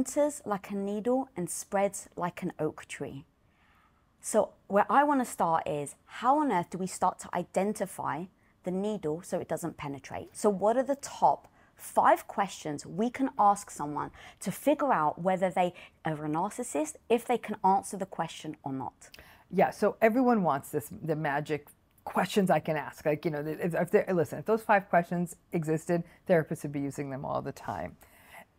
enters like a needle and spreads like an oak tree. So, where I want to start is how on earth do we start to identify the needle so it doesn't penetrate? So, what are the top five questions we can ask someone to figure out whether they are a narcissist, if they can answer the question or not? Yeah, so everyone wants this the magic questions I can ask. Like, you know, if, listen, if those five questions existed, therapists would be using them all the time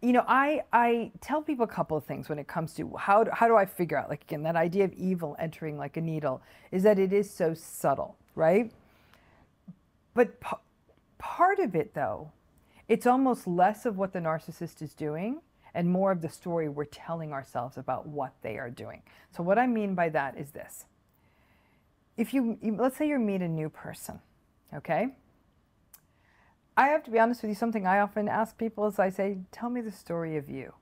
you know, I, I tell people a couple of things when it comes to how do, how do I figure out, like, again, that idea of evil entering like a needle is that it is so subtle, right? But p- part of it, though, it's almost less of what the narcissist is doing and more of the story we're telling ourselves about what they are doing. So, what I mean by that is this if you, let's say you meet a new person, okay? I have to be honest with you, something I often ask people is I say, tell me the story of you.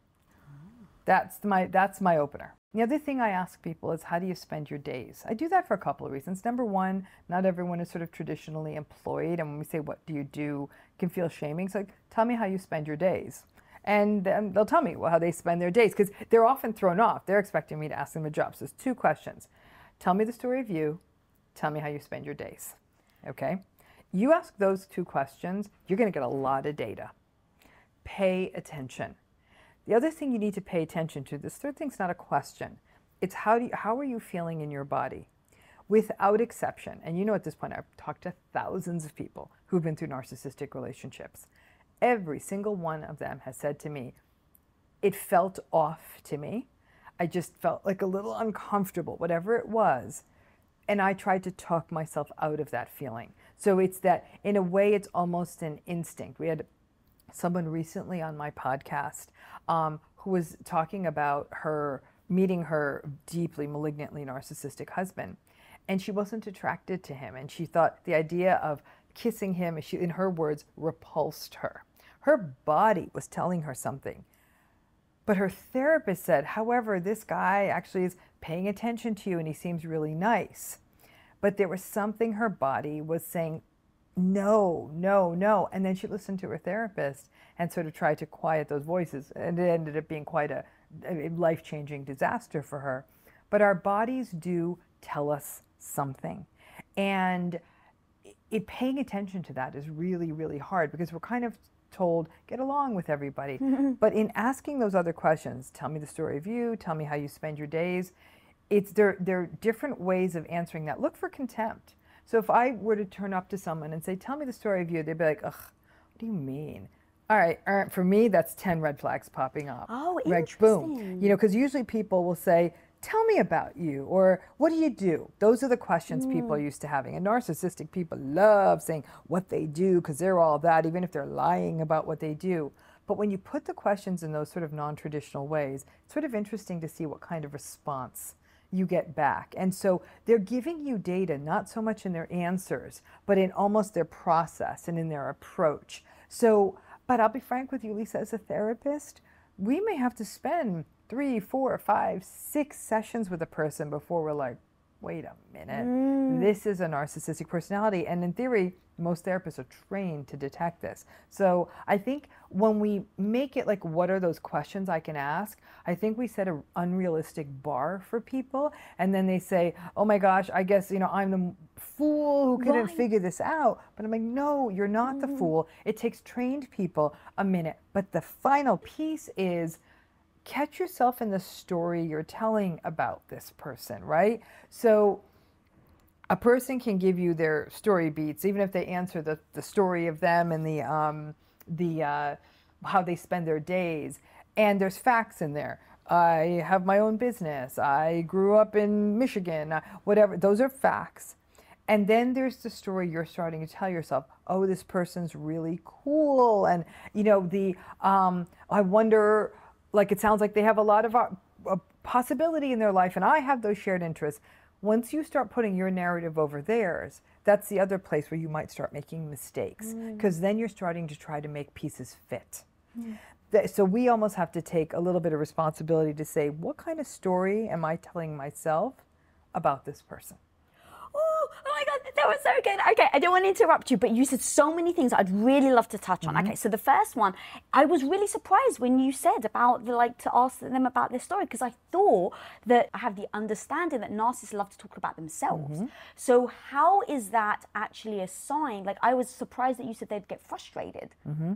That's my, that's my opener. The other thing I ask people is, how do you spend your days? I do that for a couple of reasons. Number one, not everyone is sort of traditionally employed. And when we say, what do you do, can feel shaming. So, like, tell me how you spend your days. And then they'll tell me well, how they spend their days because they're often thrown off. They're expecting me to ask them a job. So, it's two questions. Tell me the story of you. Tell me how you spend your days. Okay? You ask those two questions, you're going to get a lot of data. Pay attention. The other thing you need to pay attention to, this third thing's not a question. It's how, do you, how are you feeling in your body? Without exception, and you know at this point I've talked to thousands of people who've been through narcissistic relationships. Every single one of them has said to me, it felt off to me. I just felt like a little uncomfortable, whatever it was. And I tried to talk myself out of that feeling. So it's that, in a way, it's almost an instinct. We had someone recently on my podcast um, who was talking about her meeting her deeply malignantly narcissistic husband. And she wasn't attracted to him. And she thought the idea of kissing him, she, in her words, repulsed her. Her body was telling her something. But her therapist said, however, this guy actually is paying attention to you and he seems really nice. But there was something her body was saying, no, no, no. And then she listened to her therapist and sort of tried to quiet those voices. And it ended up being quite a, a life changing disaster for her. But our bodies do tell us something. And it, paying attention to that is really, really hard because we're kind of told get along with everybody. but in asking those other questions, tell me the story of you, tell me how you spend your days, it's there, there are different ways of answering that. Look for contempt. So if I were to turn up to someone and say, tell me the story of you, they'd be like, ugh, what do you mean? All right, all right for me, that's 10 red flags popping up. Oh, Red, interesting. boom. You know, because usually people will say, tell me about you, or what do you do? Those are the questions mm. people are used to having. And narcissistic people love saying what they do because they're all that, even if they're lying about what they do. But when you put the questions in those sort of non traditional ways, it's sort of interesting to see what kind of response you get back. And so they're giving you data, not so much in their answers, but in almost their process and in their approach. So, but I'll be frank with you, Lisa, as a therapist, we may have to spend three, four, five, six sessions with a person before we're like, wait a minute, mm. this is a narcissistic personality. And in theory, most therapists are trained to detect this. So I think when we make it like, what are those questions I can ask? I think we set an unrealistic bar for people. And then they say, oh my gosh, I guess, you know, I'm the fool who couldn't right. figure this out. But I'm like, no, you're not mm. the fool. It takes trained people a minute. But the final piece is, catch yourself in the story you're telling about this person, right? So a person can give you their story beats, even if they answer the, the story of them and the, um, the uh, how they spend their days. And there's facts in there. I have my own business. I grew up in Michigan, whatever. Those are facts. And then there's the story you're starting to tell yourself, oh, this person's really cool. And, you know, the, um, I wonder like it sounds like they have a lot of uh, possibility in their life and I have those shared interests. Once you start putting your narrative over theirs, that's the other place where you might start making mistakes because mm. then you're starting to try to make pieces fit. Mm. So we almost have to take a little bit of responsibility to say, what kind of story am I telling myself about this person? Oh, oh my God, that was so good. Okay, I don't want to interrupt you, but you said so many things I'd really love to touch on. Mm-hmm. Okay, so the first one, I was really surprised when you said about the like to ask them about their story because I thought that I have the understanding that narcissists love to talk about themselves. Mm-hmm. So how is that actually a sign? Like I was surprised that you said they'd get frustrated. Mm-hmm.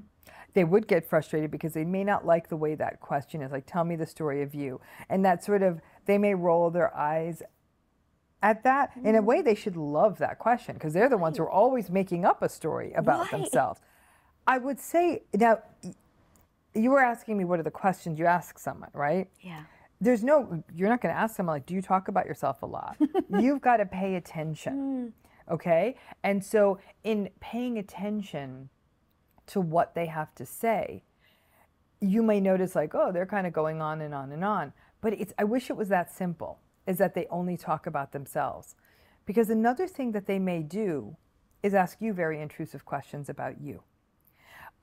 they would get frustrated because they may not like the way that question is like tell me the story of you and that sort of they may roll their eyes at that in a way mm. they should love that question because they're the ones who are always making up a story about Right. themselves. I would say now you were asking me what are the questions you ask someone right? Yeah. there's no you're not going to ask someone like do you talk about yourself a lot? You've got to pay attention mm. okay? And so in paying attention to what they have to say you may notice like oh they're kind of going on and on and on. But it's i wish it was that simple is that they only talk about themselves. Because another thing that they may do is ask you very intrusive questions about you.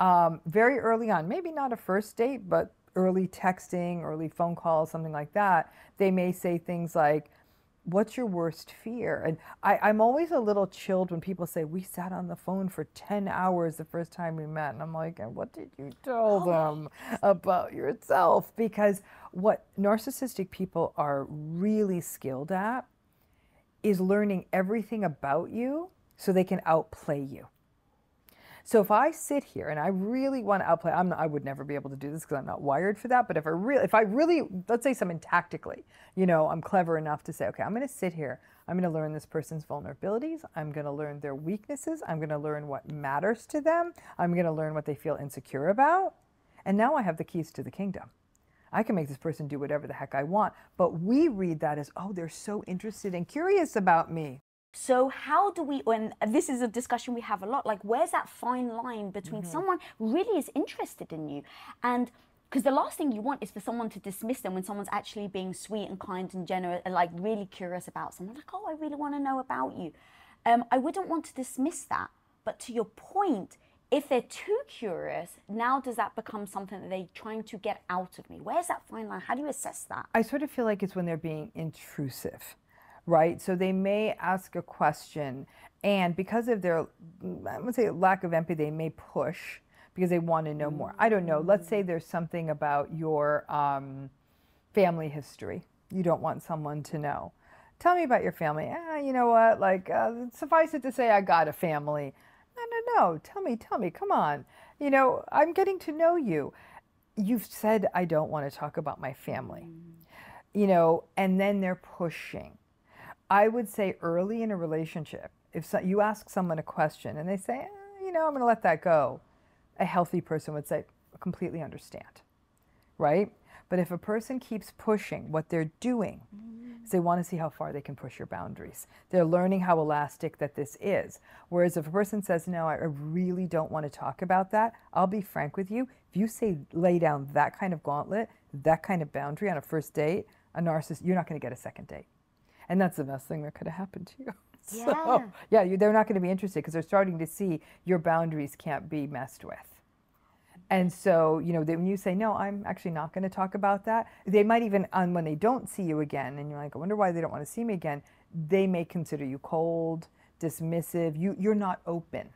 Um, very early on, maybe not a first date, but early texting, early phone calls, something like that, they may say things like, What's your worst fear? And I, I'm always a little chilled when people say, We sat on the phone for 10 hours the first time we met. And I'm like, "And What did you tell oh them about yourself? Because what narcissistic people are really skilled at is learning everything about you so they can outplay you. So if I sit here and I really want to outplay, I'm not, I would never be able to do this because I'm not wired for that. But if I really, if I really, let's say something tactically, you know, I'm clever enough to say, okay, I'm going to sit here. I'm going to learn this person's vulnerabilities. I'm going to learn their weaknesses. I'm going to learn what matters to them. I'm going to learn what they feel insecure about. And now I have the keys to the kingdom. I can make this person do whatever the heck I want. But we read that as, oh, they're so interested and curious about me. So how do we? And this is a discussion we have a lot. Like, where's that fine line between someone really is interested in you, and because the last thing you want is for someone to dismiss them when someone's actually being sweet and kind and generous and like really curious about someone. Like, oh, I really want to know about you. Um, I wouldn't want to dismiss that. But to your point, if they're too curious, now does that become something that they're trying to get out of me? Where's that fine line? How do you assess that? I sort of feel like it's when they're being intrusive, right? So they may ask a question, and because of their, I would say, lack of empathy, they may push because they want to know more. I don't know. Let's say there's something about your um, family history you don't want someone to know. Tell me about your family. Ah, you know what? Like, uh, suffice it to say, I got a family. No, no, no. Tell me, tell me. Come on. You know, I'm getting to know you. You've said I don't want to talk about my family. You know, and then they're pushing. I would say early in a relationship, if so, you ask someone a question and they say, "Eh, you know, I'm going to let that go, a healthy person would say, completely understand, right? But if a person keeps pushing, what they're doing is they want to see how far they can push your boundaries. They're learning how elastic that this is. Whereas if a person says, no, I really don't want to talk about that, I'll be frank with you. If you say lay down that kind of gauntlet, that kind of boundary on a first date, a narcissist, you're not going to get a second date. And that's the best thing that could have happened to you. Yeah. So, yeah, you, they're not going to be interested because they're starting to see your boundaries can't be messed with. And so, you know, they, when you say, no, I'm actually not going to talk about that, they might even, um, when they don't see you again, and you're like, I wonder why they don't want to see me again, they may consider you cold, dismissive, you, you're not open.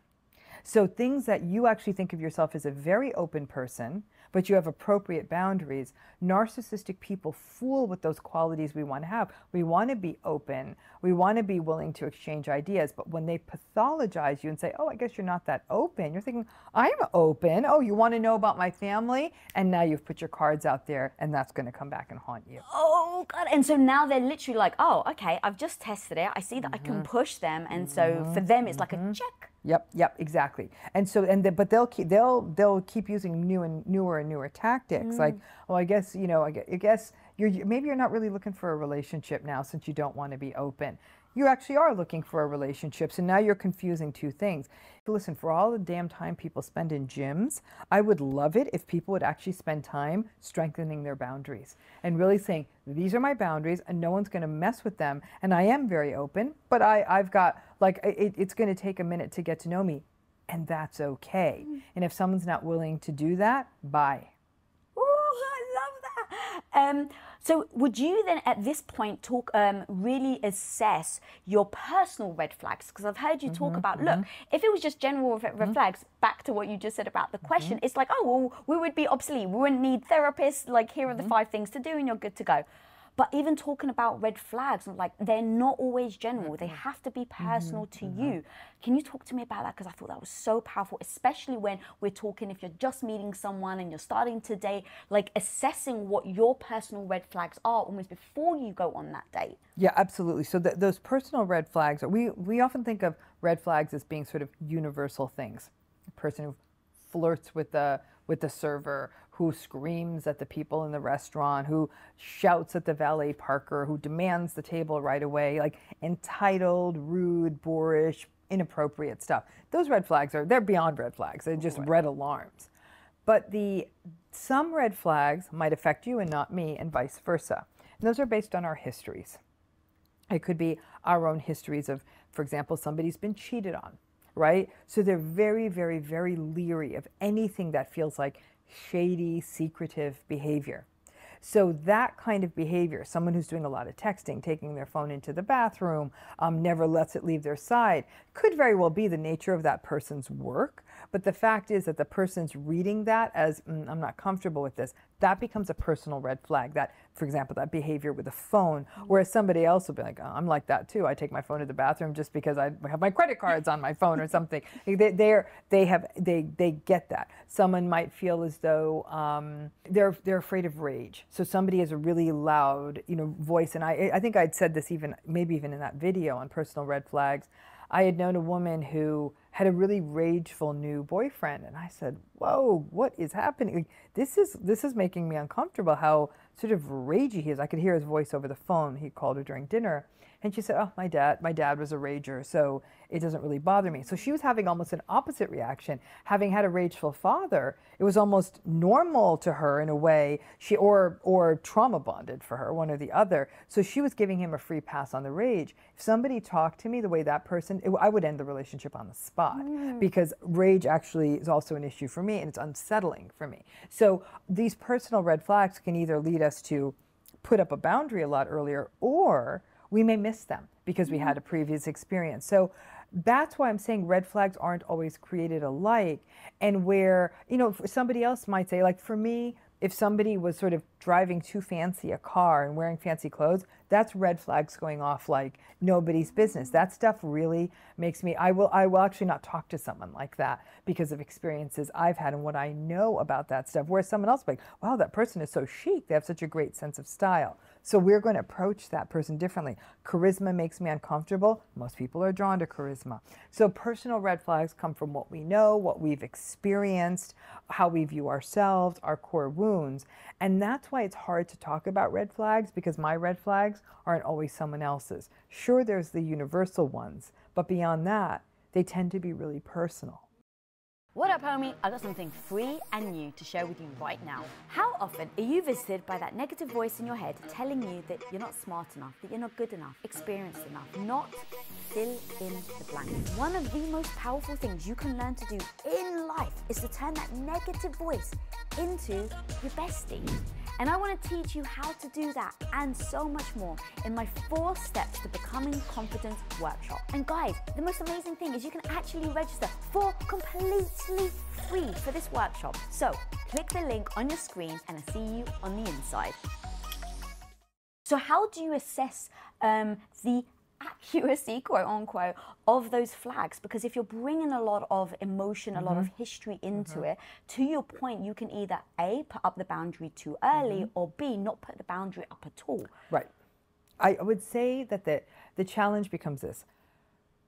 So, things that you actually think of yourself as a very open person, but you have appropriate boundaries, narcissistic people fool with those qualities we want to have. We want to be open, we want to be willing to exchange ideas, but when they pathologize you and say, Oh, I guess you're not that open, you're thinking, I'm open. Oh, you want to know about my family? And now you've put your cards out there, and that's going to come back and haunt you. Oh god! And so now they're literally like, oh, okay, I've just tested it. I see that I Mm-hmm. can push them, and so for them, it's like a check. Yep, yep, exactly. And so, and the, but they'll keep they'll they'll keep using new and newer and newer tactics. Like, oh, I guess you know, I guess you're maybe you're not really looking for a relationship now since you don't want to be open. You actually are looking for a relationship, so now you're confusing two things. Listen, for all the damn time people spend in gyms, I would love it if people would actually spend time strengthening their boundaries and really saying, these are my boundaries and no one's going to mess with them. And I am very open, but I, I've got, like, it, it's going to take a minute to get to know me. And that's okay. And if someone's not willing to do that, bye. Ooh, I love that. Um, So, would you then at this point talk um, really assess your personal red flags? Because I've heard you talk Mm-hmm, about look, if it was just general red, red flags, back to what you just said about the question, it's like, oh, well, we would be obsolete. We wouldn't need therapists. Like, here are the five things to do, and you're good to go. But even talking about red flags, like they're not always general. They mm-hmm. have to be mm-hmm. personal to mm-hmm. you. Can you talk to me about that? Because I thought that was so powerful, especially when we're talking if you're just meeting someone and you're starting today, like assessing what your personal red flags are almost before you go on that date. Yeah, absolutely. So th- those personal red flags, are, we we often think of red flags as being sort of universal things. A person who flirts with the with the server, who screams at the people in the restaurant, who shouts at the valet parker, who demands the table right away, like entitled, rude, boorish, inappropriate stuff. Those red flags are they're beyond red flags. They're oh, just red alarms. But the some red flags might affect you and not me, and vice versa. And those are based on our histories. It could be our own histories of, for example, somebody's been cheated on, right? So they're very, very, very leery of anything that feels like shady, secretive behavior. So that kind of behavior, someone who's doing a lot of texting, taking their phone into the bathroom, um, never lets it leave their side, could very well be the nature of that person's work. But the fact is that the person's reading that as, "Mm, I'm not comfortable with this, that becomes a personal red flag. That, for example, that behavior with a phone, whereas somebody else will be like, oh, I'm like that too. I take my phone to the bathroom just because I have my credit cards on my phone or something. They, they're, they have, they, they get that. Someone might feel as though um, they're, they're afraid of rage. So somebody has a really loud, you know, voice, and I, I think I'd said this even, maybe even in that video on personal red flags. I had known a woman who had a really rageful new boyfriend, and I said, "Whoa, what is happening? Like, this is this is making me uncomfortable. How sort of ragey he is. I could hear his voice over the phone. He called her during dinner, and she said, "Oh, my dad, my dad was a rager, so it doesn't really bother me." So she was having almost an opposite reaction. Having had a rageful father, it was almost normal to her in a way. She or or trauma bonded for her, one or the other. So she was giving him a free pass on the rage. If somebody talked to me the way that person, it, I would end the relationship on the spot mm. because rage actually is also an issue for me, and it's unsettling for me. So these personal red flags can either lead us to put up a boundary a lot earlier, or we may miss them because we had mm-hmm. a previous experience. So that's why I'm saying red flags aren't always created alike. And where, you know, somebody else might say, like for me, if somebody was sort of driving too fancy a car and wearing fancy clothes, that's red flags going off like nobody's business. That stuff really makes me I will I will actually not talk to someone like that because of experiences I've had and what I know about that stuff. Whereas someone else like, wow, that person is so chic. They have such a great sense of style. So we're going to approach that person differently. Charisma makes me uncomfortable. Most people are drawn to charisma. So personal red flags come from what we know, what we've experienced, how we view ourselves, our core wounds. And that's why it's hard to talk about red flags because my red flags aren't always someone else's. Sure, there's the universal ones, but beyond that, they tend to be really personal. What up, homie? I got something free and new to share with you right now. How often are you visited by that negative voice in your head telling you that you're not smart enough, that you're not good enough, experienced enough, not fill in the blank? One of the most powerful things you can learn to do in life is to turn that negative voice into your bestie. And I want to teach you how to do that and so much more in my four steps to becoming confident workshop. And guys, the most amazing thing is you can actually register for completely free for this workshop. So click the link on your screen and I'll see you on the inside. So how do you assess um, the accuracy, quote unquote, of those flags? Because if you're bringing a lot of emotion, a lot of mm-hmm. history into mm-hmm. it, to your point, you can either A, put up the boundary too early, mm-hmm. or B, not put the boundary up at all. Right. I would say that the, the challenge becomes this.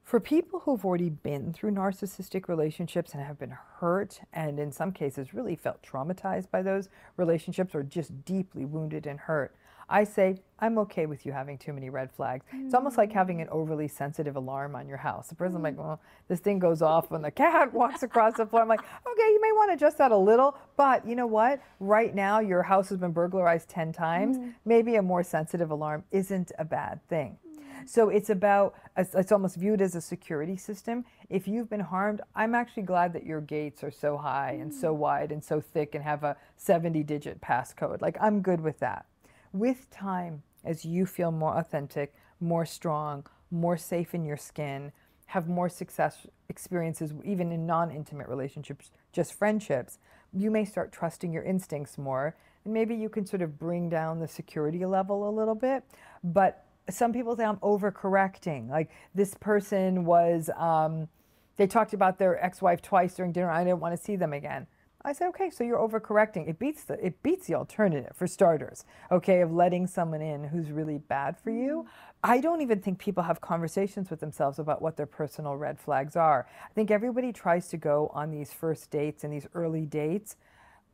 For people who've already been through narcissistic relationships and have been hurt, and in some cases really felt traumatized by those relationships or just deeply wounded and hurt, I say, I'm okay with you having too many red flags. It's almost like having an overly sensitive alarm on your house. The person's like, well, this thing goes off when the cat walks across the floor. I'm like, okay, you may want to adjust that a little, but you know what? Right now, your house has been burglarized 10 times. Mm. Maybe a more sensitive alarm isn't a bad thing. So it's about, it's it's almost viewed as a security system. If you've been harmed, I'm actually glad that your gates are so high and so mm. wide and so thick and have a 70 digit passcode. Like, I'm good with that. With time, as you feel more authentic, more strong, more safe in your skin, have more success experiences, even in non intimate relationships, just friendships, you may start trusting your instincts more. And maybe you can sort of bring down the security level a little bit. But some people say I'm overcorrecting. Like this person was, um, they talked about their ex wife twice during dinner. I didn't want to see them again. I said, okay, so you're overcorrecting. It beats the it beats the alternative for starters, okay, of letting someone in who's really bad for you. Mm-hmm. I don't even think people have conversations with themselves about what their personal red flags are. I think everybody tries to go on these first dates and these early dates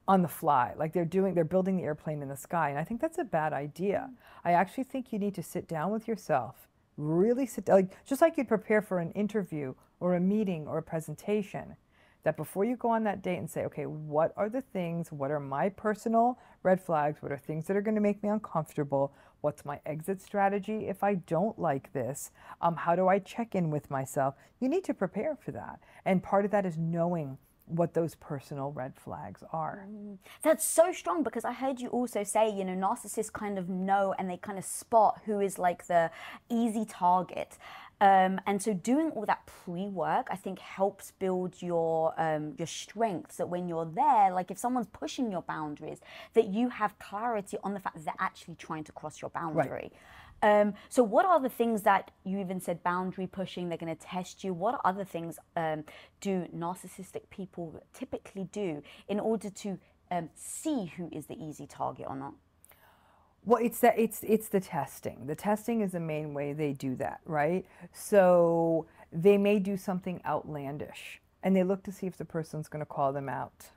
on the fly like they're doing they're building the airplane in the sky and i think that's a bad idea mm-hmm. i actually think you need to sit down with yourself really sit down like just like you'd prepare for an interview or a meeting or a presentation that before you go on that date and say, okay, what are the things, what are my personal red flags, what are things that are going to make me uncomfortable, what's my exit strategy if I don't like this, um, how do I check in with myself? You need to prepare for that. And part of that is knowing what those personal red flags are. Mm. That's so strong because I heard you also say, you know, narcissists kind of know and they kind of spot who is like the easy target. Um, and so doing all that pre-work, I think helps build your um, your strengths. That when you're there, like if someone's pushing your boundaries, that you have clarity on the fact that they're actually trying to cross your boundary. Right. Um, so, what are the things that you even said boundary pushing? They're going to test you. What other things um, do narcissistic people typically do in order to um, see who is the easy target or not? Well, it's that it's it's the testing. The testing is the main way they do that, right? So they may do something outlandish, and they look to see if the person's going to call them out.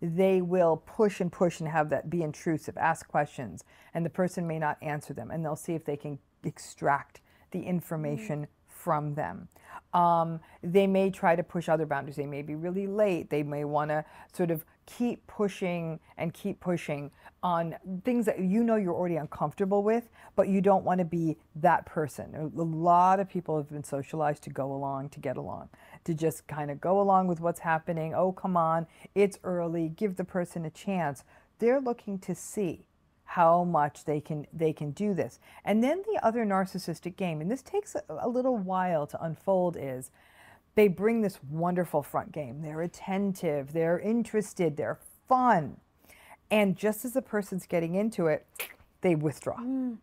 They will push and push and have that be intrusive, ask questions, and the person may not answer them, and they'll see if they can extract the information mm. from them. Um, they may try to push other boundaries. They may be really late. They may want to sort of keep pushing and keep pushing on things that you know you're already uncomfortable with, but you don't want to be that person. A lot of people have been socialized to go along, to get along, to just kind of go along with what's happening. Oh, come on, it's early, give the person a chance. They're looking to see how much they can they can do this. And then the other narcissistic game, and this takes a, a little while to unfold, is they bring this wonderful front game. They're attentive, they're interested, they're fun. And just as the person's getting into it, they withdraw. Mm.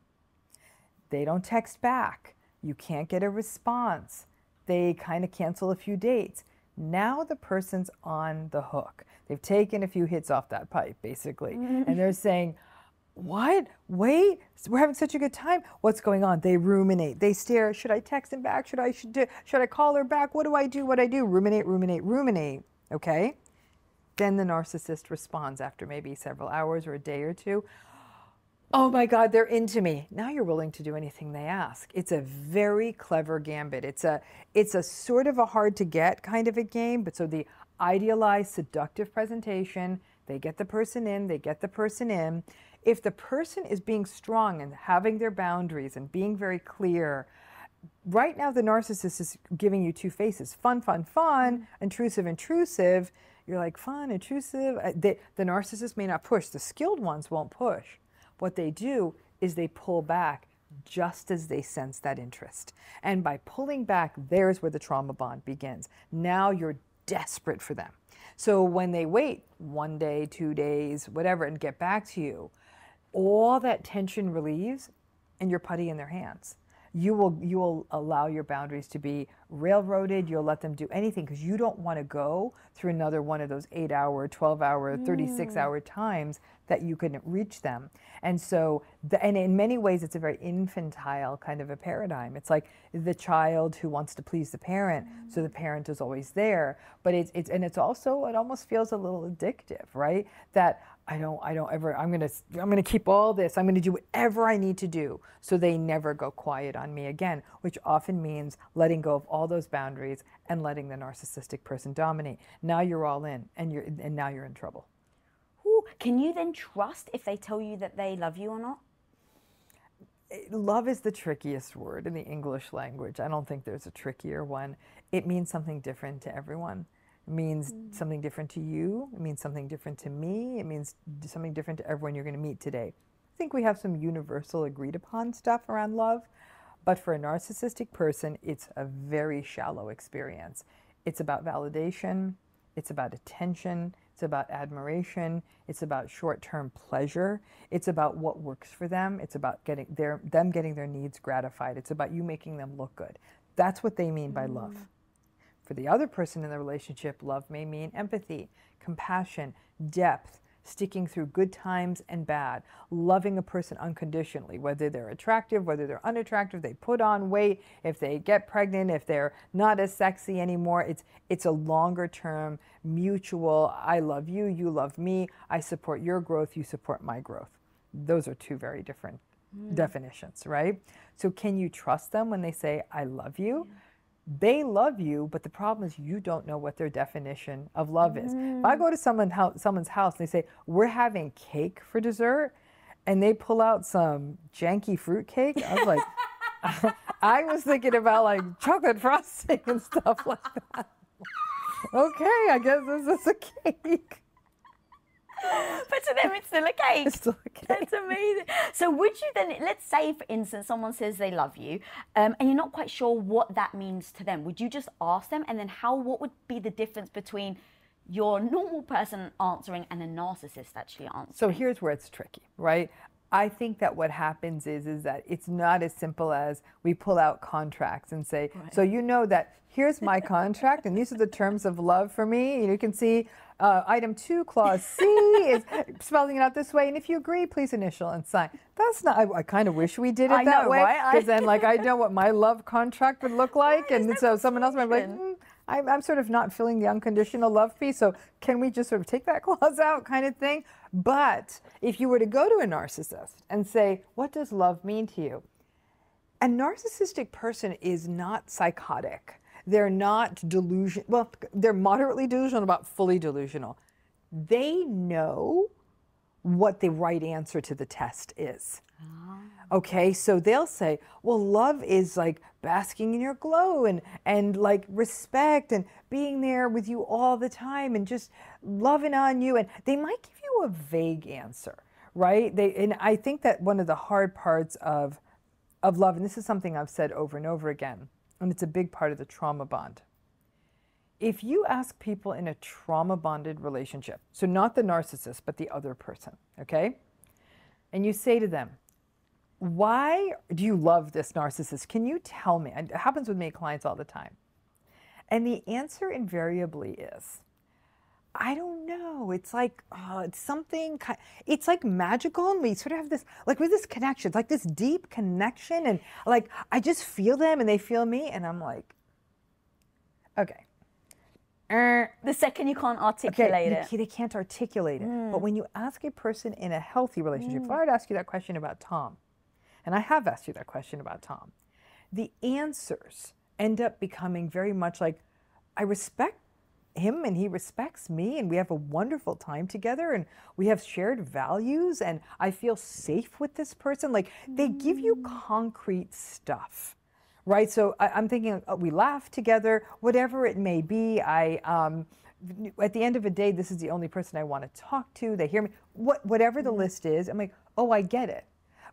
They don't text back. You can't get a response. They kind of cancel a few dates. Now the person's on the hook. They've taken a few hits off that pipe, basically. Mm-hmm. And they're saying, what? Wait, we're having such a good time. What's going on? They ruminate. They stare. Should I text him back? Should I should, do, should I call her back? What do I do? What do I do? Ruminate, ruminate, ruminate. Okay? Then the narcissist responds after maybe several hours or a day or two. Oh my God, they're into me. Now you're willing to do anything they ask. It's a very clever gambit. It's a it's a sort of a hard to get kind of a game, but so the idealized seductive presentation, they get the person in, they get the person in if the person is being strong and having their boundaries and being very clear, right now the narcissist is giving you two faces fun, fun, fun, mm-hmm. intrusive, intrusive. You're like, fun, intrusive. Uh, they, the narcissist may not push, the skilled ones won't push. What they do is they pull back just as they sense that interest. And by pulling back, there's where the trauma bond begins. Now you're desperate for them. So when they wait one day, two days, whatever, and get back to you, all that tension relieves and you're putty in their hands. You will you will allow your boundaries to be railroaded. You'll let them do anything because you don't want to go through another one of those eight hour, 12 hour, 36 hour mm. times that you couldn't reach them. And so, the, and in many ways, it's a very infantile kind of a paradigm. It's like the child who wants to please the parent, mm. so the parent is always there. But it's, it's, and it's also, it almost feels a little addictive, right? That I don't, I don't ever, I'm gonna, I'm gonna keep all this. I'm gonna do whatever I need to do so they never go quiet on me again, which often means letting go of all those boundaries and letting the narcissistic person dominate. Now you're all in, and you're, and now you're in trouble. Can you then trust if they tell you that they love you or not? Love is the trickiest word in the English language. I don't think there's a trickier one. It means something different to everyone. Means mm. something different to you. It means something different to me. It means something different to everyone you're going to meet today. I think we have some universal agreed upon stuff around love. But for a narcissistic person, it's a very shallow experience. It's about validation, it's about attention, it's about admiration, it's about short-term pleasure, it's about what works for them, it's about getting their them getting their needs gratified. It's about you making them look good. That's what they mean by love. For the other person in the relationship, love may mean empathy, compassion, depth, sticking through good times and bad, loving a person unconditionally, whether they're attractive, whether they're unattractive, they put on weight, if they get pregnant, if they're not as sexy anymore. It's it's a longer term mutual I love you, you love me, I support your growth, you support my growth. Those are two very different mm. definitions, right? So can you trust them when they say I love you? They love you, but the problem is you don't know what their definition of love is. If I mm. go to someone someone's house and they say, "We're having cake for dessert," and they pull out some janky fruit cake, I was like, I was thinking about like chocolate frosting and stuff like that. okay, I guess this is a cake. But to them, it's still a cake. It's still a cake. That's amazing. So, would you then, let's say, for instance, someone says they love you, um, and you're not quite sure what that means to them. Would you just ask them, and then how? What would be the difference between your normal person answering and a narcissist actually answering? So here's where it's tricky, right? I think that what happens is is that it's not as simple as we pull out contracts and say, so you know that here's my contract and these are the terms of love for me. You can see uh, item two, clause C is spelling it out this way, and if you agree, please initial and sign. That's not. I, I kind of wish we did it I that know, way right? Because then, like, I know what my love contract would look like, and so someone else might be like. "Mm, I'm, I'm sort of not feeling the unconditional love piece, so can we just sort of take that clause out, kind of thing? But if you were to go to a narcissist and say, What does love mean to you? A narcissistic person is not psychotic. They're not delusion. Well, they're moderately delusional, about fully delusional. They know what the right answer to the test is. Ah. Okay, so they'll say, well, love is like basking in your glow and, and like respect and being there with you all the time and just loving on you. And they might give you a vague answer, right? They, and I think that one of the hard parts of, of love, and this is something I've said over and over again, and it's a big part of the trauma bond. If you ask people in a trauma bonded relationship, so not the narcissist, but the other person, okay? And you say to them, why do you love this narcissist? Can you tell me? And It happens with me clients all the time. And the answer invariably is, I don't know. It's like uh, it's something. It's like magical, and we sort of have this, like, with this connection. It's like this deep connection, and like I just feel them, and they feel me, and I'm like, okay. Er, the second you can't Okay, articulate you it. they can't articulate it. But when you ask a person in a healthy relationship, if I were to ask you that question about Tom, and I have asked you that question about Tom, the answers end up becoming very much like, I respect him and he respects me and we have a wonderful time together and we have shared values and I feel safe with this person. Like they give you concrete stuff right? So I, I'm thinking uh, we laugh together, whatever it may be. I, um, at the end of the day, this is the only person I want to talk to. They hear me. What, whatever the list is, I'm like, oh, I get it.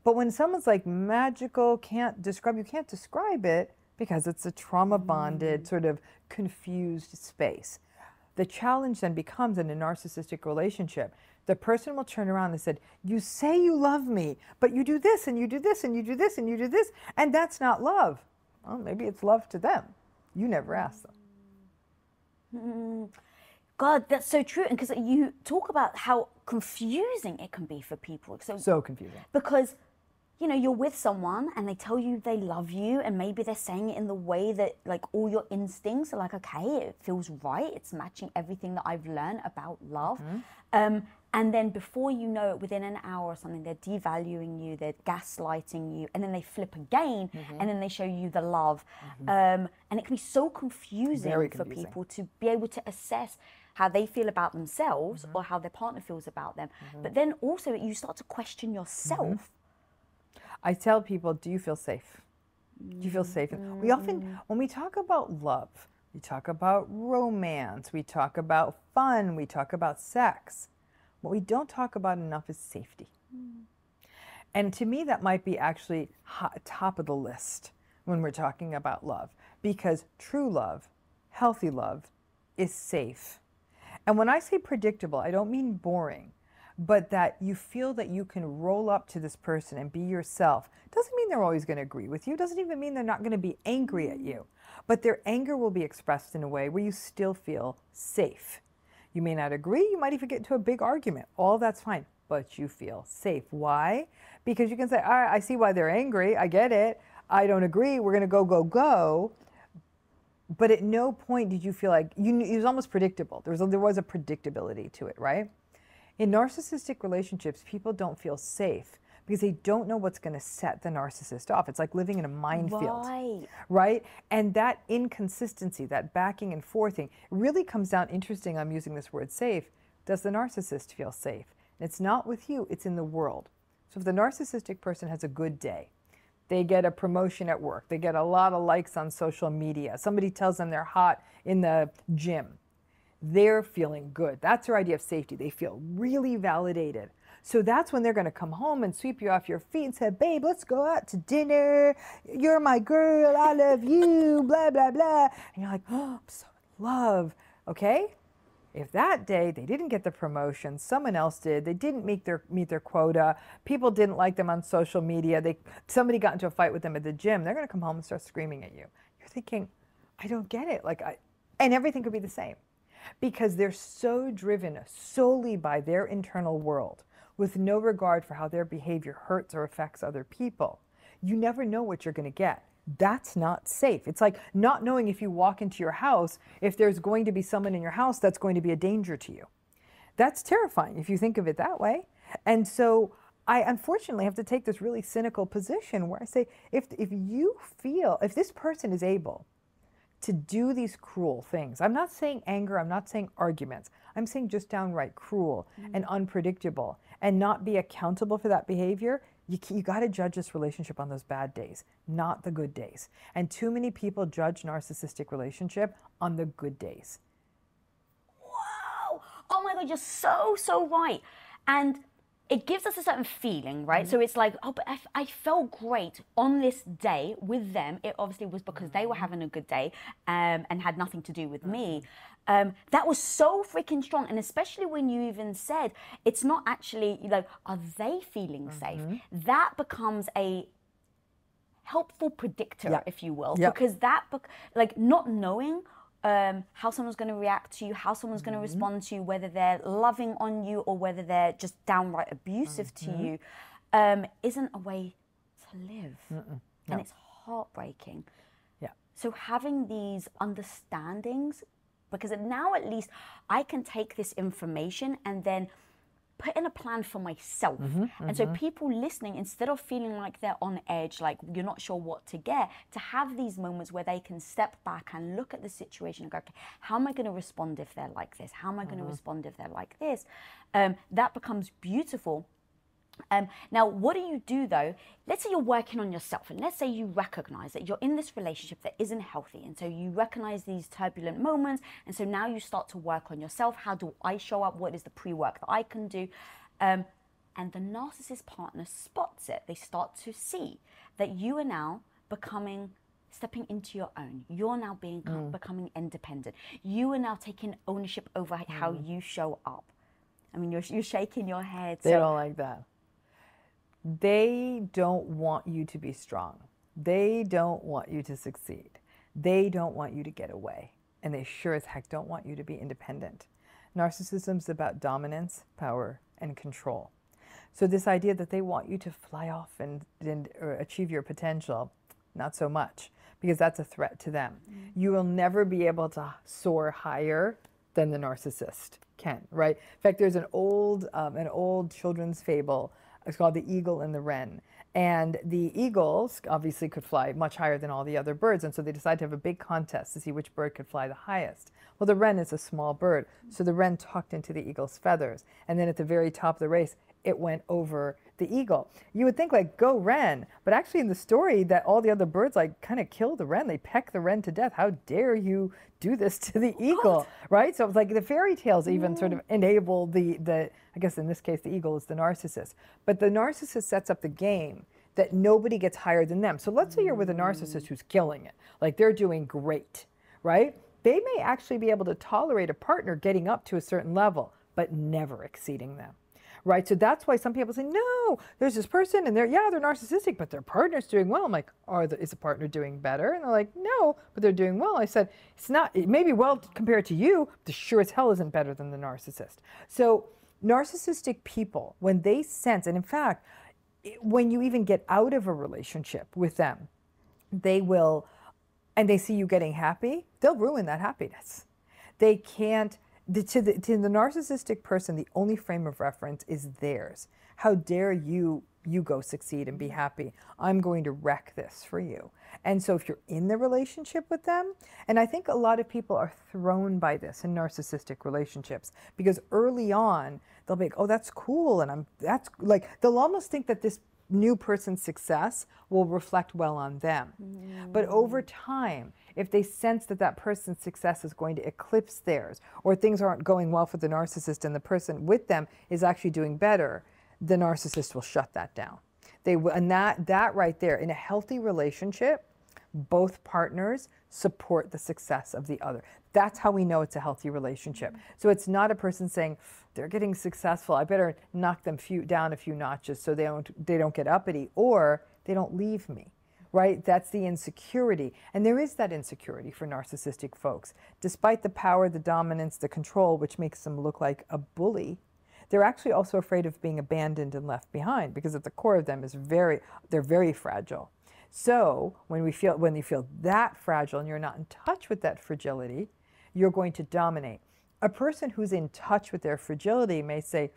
But when someone's like magical, can't describe, you can't describe it because it's a trauma bonded, sort of confused space. The challenge then becomes in a narcissistic relationship. The person will turn around and said, "You say you love me, but you do this and you do this and you do this and you do this, and that's not love." Well, maybe it's love to them. You never asked them. Mm. God, that's so true. And because you talk about how confusing it can be for people. So, So confusing. because you know you're with someone and they tell you they love you and maybe they're saying it in the way that like all your instincts are like okay it feels right. It's matching everything that i've learned about love. Mm-hmm. Um, and then before you know it within an hour or something they're devaluing you they're gaslighting you and then they flip again mm-hmm. and then they show you the love. Mm-hmm. Um, and it can be so confusing Very for people to be able to assess how they feel about themselves or how their partner feels about them. But then also you start to question yourself I tell people, do you feel safe? Do you feel mm, safe? And We often, mm. when we talk about love, we talk about romance, we talk about fun, we talk about sex. What we don't talk about enough is safety. Mm. And to me, that might be actually top of the list when we're talking about love because true love, healthy love, is safe. And when I say predictable, I don't mean boring, but that you feel that you can roll up to this person and be yourself. Doesn't mean they're always going to agree with you, doesn't even mean they're not going to be angry at you, but their anger will be expressed in a way where you still feel safe. You may not agree, you might even get into a big argument. All that's fine, but you feel safe. Why? Because you can say, All right, I see why they're angry, I get it. I don't agree, we're going to go, go, go. But at no point did you feel like you it was almost predictable. There was a, there was a predictability to it, right? In narcissistic relationships, people don't feel safe because they don't know what's going to set the narcissist off. It's like living in a minefield. Right. Right? And that inconsistency, that backing and forthing, really comes down interesting. I'm using this word safe. Does the narcissist feel safe? And it's not with you, it's in the world. So if the narcissistic person has a good day, they get a promotion at work. They get a lot of likes on social media. Somebody tells them they're hot in the gym. They're feeling good. That's their idea of safety. They feel really validated. So that's when they're going to come home and sweep you off your feet and say, Babe, let's go out to dinner. You're my girl. I love you. blah, blah, blah. And you're like, Oh, I'm so in love. Okay? If that day they didn't get the promotion, someone else did, they didn't meet their meet their quota, people didn't like them on social media, they somebody got into a fight with them at the gym, they're going to come home and start screaming at you. You're thinking, I don't get it. Like I and everything could be the same. Because they're so driven solely by their internal world with no regard for how their behavior hurts or affects other people. You never know what you're going to get that's not safe. It's like not knowing if you walk into your house, if there's going to be someone in your house that's going to be a danger to you. That's terrifying if you think of it that way. And so I unfortunately have to take this really cynical position where I say, if, if you feel, if this person is able to do these cruel things, I'm not saying anger, I'm not saying arguments, I'm saying just downright cruel mm-hmm. and unpredictable and not be accountable for that behavior, you, you got to judge this relationship on those bad days, not the good days. And too many people judge narcissistic relationship on the good days. Whoa! Oh my God, you're so, so right. And it gives us a certain feeling, right? Mm-hmm. So it's like, oh, but I, I, felt great on this day with them. It obviously was because mm-hmm. they were mm-hmm. having a good day um, and had nothing to do with mm-hmm. me. Um, that was so freaking strong. And especially when you even said it's not actually, like, are they feeling safe? Mm-hmm. That becomes a helpful predictor, yeah. if you will, yeah. because that, like, not knowing um, how someone's going to react to you, how someone's going to mm-hmm. respond to you, whether they're loving on you or whether they're just downright abusive mm-hmm. to you, um, isn't a way to live. No. And it's heartbreaking. Yeah. So having these understandings, because now at least I can take this information and then put in a plan for myself. Mm-hmm, and mm-hmm. so people listening, instead of feeling like they're on edge, like you're not sure what to get, to have these moments where they can step back and look at the situation and go, okay, how am I going to respond if they're like this? How am I going to mm-hmm. respond if they're like this? Um, that becomes beautiful um, now, what do you do though? Let's say you're working on yourself, and let's say you recognize that you're in this relationship that isn't healthy, and so you recognize these turbulent moments, and so now you start to work on yourself. How do I show up? What is the pre work that I can do? Um, and the narcissist partner spots it. They start to see that you are now becoming stepping into your own. You're now being mm. becoming independent. You are now taking ownership over mm. how you show up. I mean, you're, you're shaking your head. They so, don't like that they don't want you to be strong. They don't want you to succeed. They don't want you to get away. And they sure as heck don't want you to be independent. Narcissism is about dominance, power, and control. So, this idea that they want you to fly off and, and achieve your potential, not so much, because that's a threat to them. Mm-hmm. You will never be able to soar higher than the narcissist can, right? In fact, there's an old, um, an old children's fable it's called the eagle and the wren. And the eagles obviously could fly much higher than all the other birds, and so they decided to have a big contest to see which bird could fly the highest. Well, the wren is a small bird, so the wren tucked into the eagle's feathers, and then at the very top of the race, it went over the eagle. You would think like go wren, but actually in the story that all the other birds like kind of kill the wren. They peck the wren to death. How dare you do this to the eagle, right? So it's like the fairy tales even sort of enable the the I guess in this case the eagle is the narcissist, but the narcissist sets up the game that nobody gets higher than them. So let's say you're with a narcissist who's killing it, like they're doing great, right? They may actually be able to tolerate a partner getting up to a certain level, but never exceeding them right? So that's why some people say, no, there's this person and they're, yeah, they're narcissistic, but their partner's doing well. I'm like, are the, is the partner doing better? And they're like, no, but they're doing well. I said, it's not, it may be well compared to you, but sure as hell isn't better than the narcissist. So narcissistic people, when they sense, and in fact, when you even get out of a relationship with them, they will, and they see you getting happy, they'll ruin that happiness. They can't the, to, the, to the narcissistic person, the only frame of reference is theirs. How dare you you go succeed and be mm-hmm. happy. I'm going to wreck this for you. And so if you're in the relationship with them, and I think a lot of people are thrown by this in narcissistic relationships because early on they'll be like, "Oh, that's cool." And I'm that's like they'll almost think that this new person's success will reflect well on them. Mm. But over time, if they sense that that person's success is going to eclipse theirs, or things aren't going well for the narcissist and the person with them is actually doing better, the narcissist will shut that down. They and that that right there in a healthy relationship, both partners support the success of the other. That's how we know it's a healthy relationship. So it's not a person saying they're getting successful. I better knock them few, down a few notches so they don't they don't get uppity or they don't leave me right? That's the insecurity. And there is that insecurity for narcissistic folks. Despite the power, the dominance, the control, which makes them look like a bully, they're actually also afraid of being abandoned and left behind because at the core of them is very, they're very fragile. So when we feel, when you feel that fragile and you're not in touch with that fragility, you're going to dominate. A person who's in touch with their fragility may say,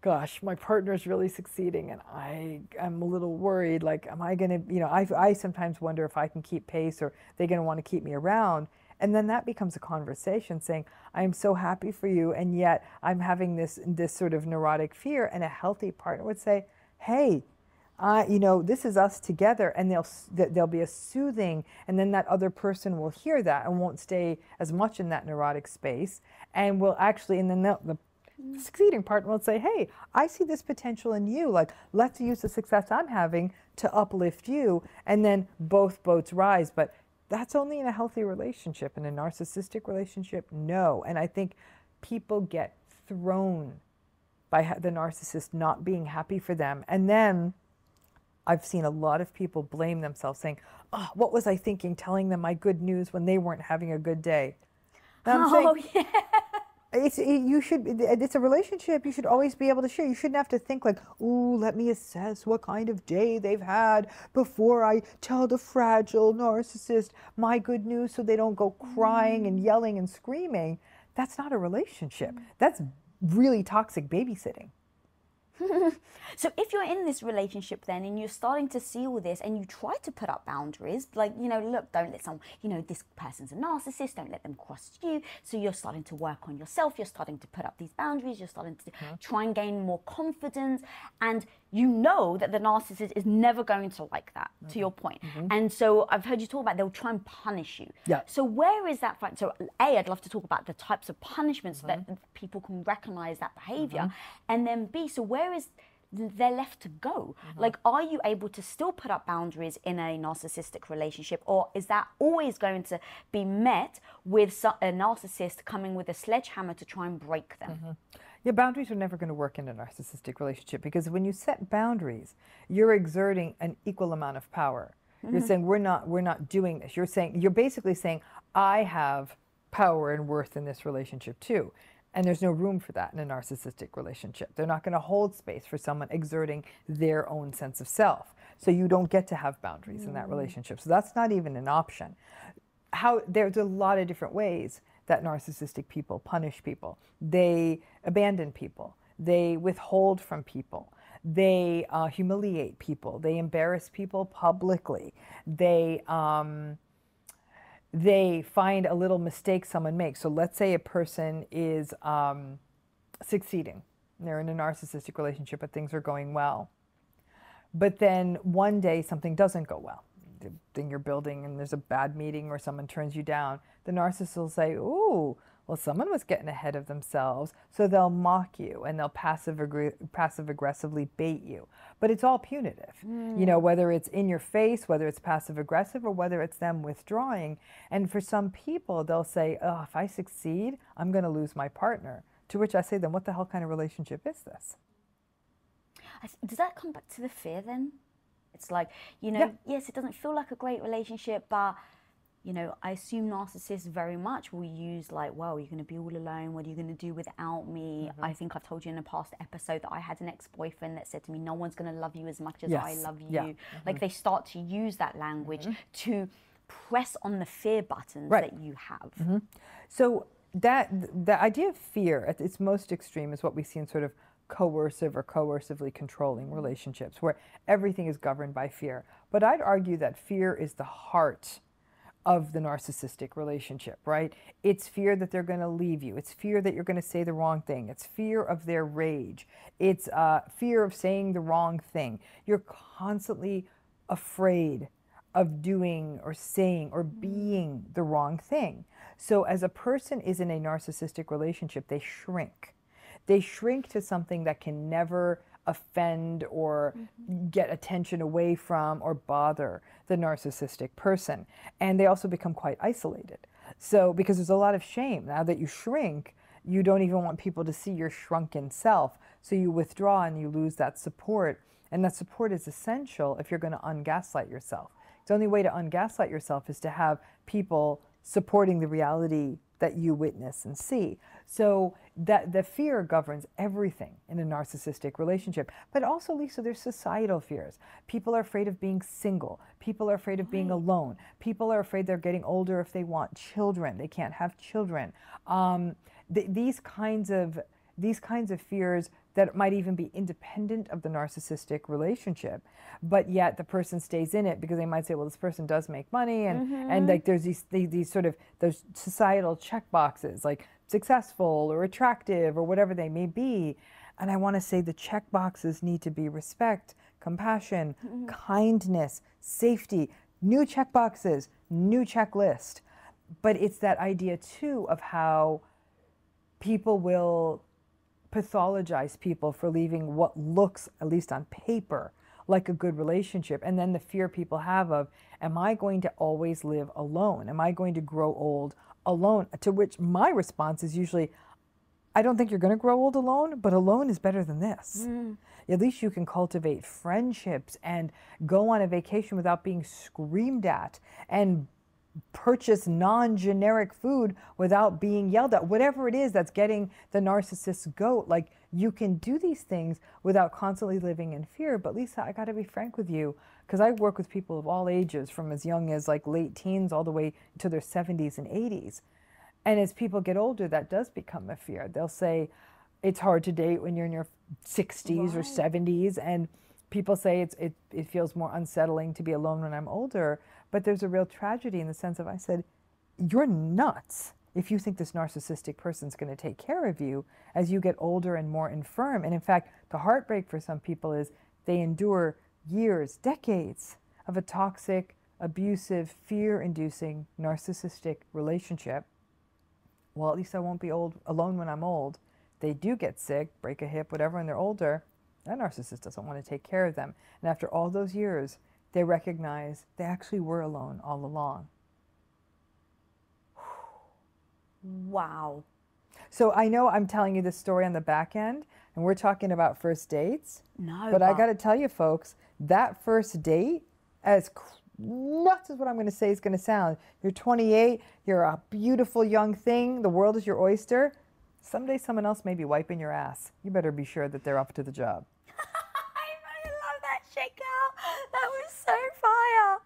gosh, my partner is really succeeding and I am a little worried. Like, am I going to, you know, I, I sometimes wonder if I can keep pace or they're going to want to keep me around. And then that becomes a conversation saying, I am so happy for you. And yet I'm having this, this sort of neurotic fear. And a healthy partner would say, hey, uh, you know, this is us together, and they'll there'll be a soothing, and then that other person will hear that and won't stay as much in that neurotic space, and will actually, and then the, the succeeding partner will say, hey, I see this potential in you. Like, let's use the success I'm having to uplift you. And then both boats rise. But that's only in a healthy relationship. In a narcissistic relationship, no. And I think people get thrown by the narcissist not being happy for them. And then I've seen a lot of people blame themselves, saying, oh, what was I thinking telling them my good news when they weren't having a good day? And I'm oh, saying, yeah. it's it, you should it's a relationship. You should always be able to share. You shouldn't have to think like ooh let me assess what kind of day they've had before i tell the fragile narcissist my good news so they don't go crying and mm. yelling and screaming. That's not a relationship. That's really toxic babysitting so if you're in this relationship then and you're starting to see all this and you try to put up boundaries, like, you know, look, don't let someone, you know, this person's a narcissist, don't let them cross you. So you're starting to work on yourself, you're starting to put up these boundaries, you're starting to mm-hmm. try and gain more confidence. And you know that the narcissist is never going to like that, mm-hmm. to your point. Mm-hmm. And so I've heard you talk about they'll try and punish you. Yeah. So where is that fight? So A, I'd love to talk about the types of punishments mm-hmm. that people can recognize that behavior. Mm-hmm. And then B, so where is they're left to go. Mm-hmm. Like, are you able to still put up boundaries in a narcissistic relationship, or is that always going to be met with a narcissist coming with a sledgehammer to try and break them? Mm-hmm. Yeah, boundaries are never going to work in a narcissistic relationship because when you set boundaries, you're exerting an equal amount of power. Mm-hmm. You're saying we're not we're not doing this. You're saying you're basically saying I have power and worth in this relationship too. And there's no room for that in a narcissistic relationship. They're not going to hold space for someone exerting their own sense of self. So you don't get to have boundaries mm. in that mm. relationship. So that's not even an option. How there's a lot of different ways that narcissistic people punish people. They abandon people. They withhold from people. They uh, humiliate people. They embarrass people publicly. They um, they find a little mistake someone makes. So let's say a person is um, succeeding They're in a narcissistic relationship, but things are going well. But then one day something doesn't go well. The thing you're building and there's a bad meeting or someone turns you down. The narcissist will say, Ooh, well, someone was getting ahead of themselves. So they'll mock you and they'll passive, aggr- passive aggressively bait you. But it's all punitive. Mm. You know, whether it's in your face, whether it's passive aggressive, or whether it's them withdrawing. And for some people, they'll say, Oh, if I succeed, I'm going to lose my partner. To which I say, Then what the hell kind of relationship is this? Does that come back to the fear then? It's like, you know, yeah. yes, it doesn't feel like a great relationship, but you know, I assume narcissists very much will use like, well, you're going to be all alone. What are you going to do without me? Mm-hmm. I think I've told you in a past episode that I had an ex-boyfriend that said to me, no one's going to love you as much as yes. I love you. Yeah. Mm-hmm. Like they start to use that language mm-hmm. to press on the fear buttons right. that you have. Mm-hmm. So that the idea of fear at its most extreme is what we see in sort of coercive or coercively controlling relationships where everything is governed by fear. But I'd argue that fear is the heart of the narcissistic relationship, right? It's fear that they're going to leave you. It's fear that you're going to say the wrong thing. It's fear of their rage. It's uh, fear of saying the wrong thing. You're constantly afraid of doing or saying or being the wrong thing. So, as a person is in a narcissistic relationship, they shrink they shrink to something that can never offend or mm-hmm. get attention away from or bother the narcissistic person. And they also become quite isolated. So, because there's a lot of shame now that you shrink, you don't even want people to see your shrunken self. So, you withdraw and you lose that support. And that support is essential if you're going to ungaslight yourself. The only way to ungaslight yourself is to have people supporting the reality that you witness and see. So that the fear governs everything in a narcissistic relationship. But also, Lisa, there's societal fears. People are afraid of being single. People are afraid of being alone. People are afraid they're getting older if they want children. They can't have children. Um, th- these kinds of these kinds of fears that it might even be independent of the narcissistic relationship but yet the person stays in it because they might say well this person does make money and mm-hmm. and like there's these, these, these sort of those societal check boxes like successful or attractive or whatever they may be and i want to say the check boxes need to be respect compassion mm-hmm. kindness safety new check boxes new checklist but it's that idea too of how people will pathologize people for leaving what looks, at least on paper, like a good relationship. And then the fear people have of, am I going to always live alone? Am I going to grow old alone? To which my response is usually, I don't think you're going to grow old alone, but alone is better than this. Mm. At least you can cultivate friendships and go on a vacation without being screamed at and purchase non generic food without being yelled at. Whatever it is that's getting the narcissist's goat, like you can do these things without constantly living in fear. But Lisa, I got to be frank with you because I work with people of all ages, from as young as like late teens all the way to their 70s and 80s. And as people get older, that does become a fear. They'll say, it's hard to date when you're in your 60s right. or 70s. And people say it's, it, it feels more unsettling to be alone when I'm older. But there's a real tragedy in the sense of I said, you're nuts if you think this narcissistic person's going to take care of you as you get older and more infirm. And in fact, the heartbreak for some people is they endure years, decades of a toxic, abusive, fear inducing, narcissistic relationship. Well, at least I won't be old alone when I'm old. They do get sick, break a hip, whatever, and they're older. That narcissist doesn't want to take care of them. And after all those years, they recognize they actually were alone all along. Wow. So I know I'm telling you this story on the back end, and we're talking about first dates. No. But I got to tell you, folks, that first date, as nuts as what I'm going to say is going to sound. You're 28, you're a beautiful young thing, the world is your oyster. Someday someone else may be wiping your ass. You better be sure that they're up to the job. That was so fire.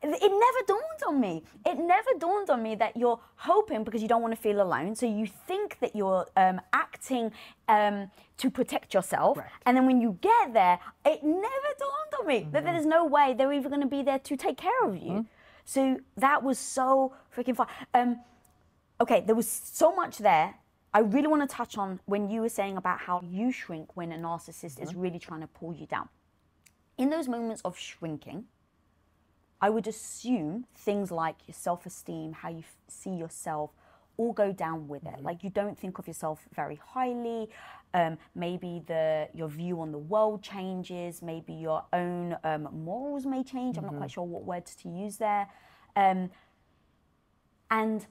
It never dawned on me. It never dawned on me that you're hoping because you don't want to feel alone. So you think that you're um, acting um, to protect yourself. Right. And then when you get there, it never dawned on me mm-hmm. that there's no way they're even going to be there to take care of you. Mm-hmm. So that was so freaking fun. Um, okay, there was so much there. I really want to touch on when you were saying about how you shrink when a narcissist is Mm-hmm. really trying to pull you down. In those moments of shrinking, I would assume things like your self esteem, how you f- see yourself, all go down with it. Like you don't think of yourself very highly. Um, maybe the your view on the world changes. Maybe your own um, morals may change. I'm not quite sure what words to use there. Um, and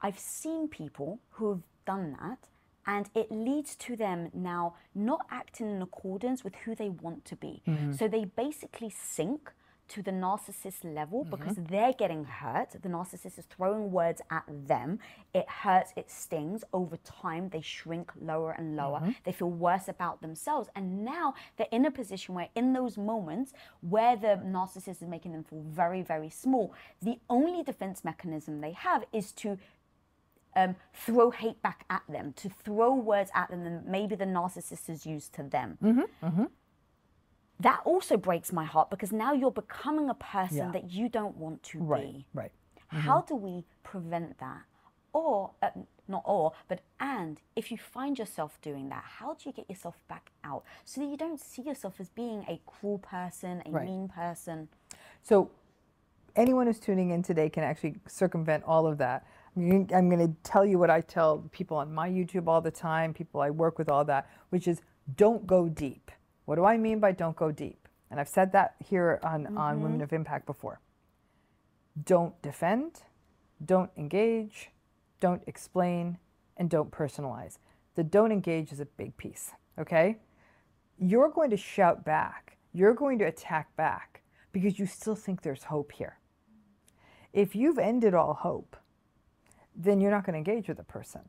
I've seen people who have done that, and it leads to them now not acting in accordance with who they want to be. Mm-hmm. So they basically sink to the narcissist level mm-hmm. because they're getting hurt. The narcissist is throwing words at them. It hurts, it stings. Over time, they shrink lower and lower. Mm-hmm. They feel worse about themselves. And now they're in a position where, in those moments where the narcissist is making them feel very, very small, the only defense mechanism they have is to um, throw hate back at them, to throw words at them that maybe the narcissist has used to them. That also breaks my heart because now you're becoming a person Yeah. that you don't want to Right, be. right. How do we prevent that? Or, uh, not or, but and if you find yourself doing that, how do you get yourself back out so that you don't see yourself as being a cruel person, a Right. mean person? So anyone who's tuning in today can actually circumvent all of that. I'm going to tell you what I tell people on my YouTube all the time, people I work with, all that, which is don't go deep. What do I mean by don't go deep? And I've said that here on, on mm-hmm. Women of Impact before. Don't defend, don't engage, don't explain, and don't personalize. The don't engage is a big piece, okay? You're going to shout back, you're going to attack back because you still think there's hope here. If you've ended all hope, then you're not going to engage with the person,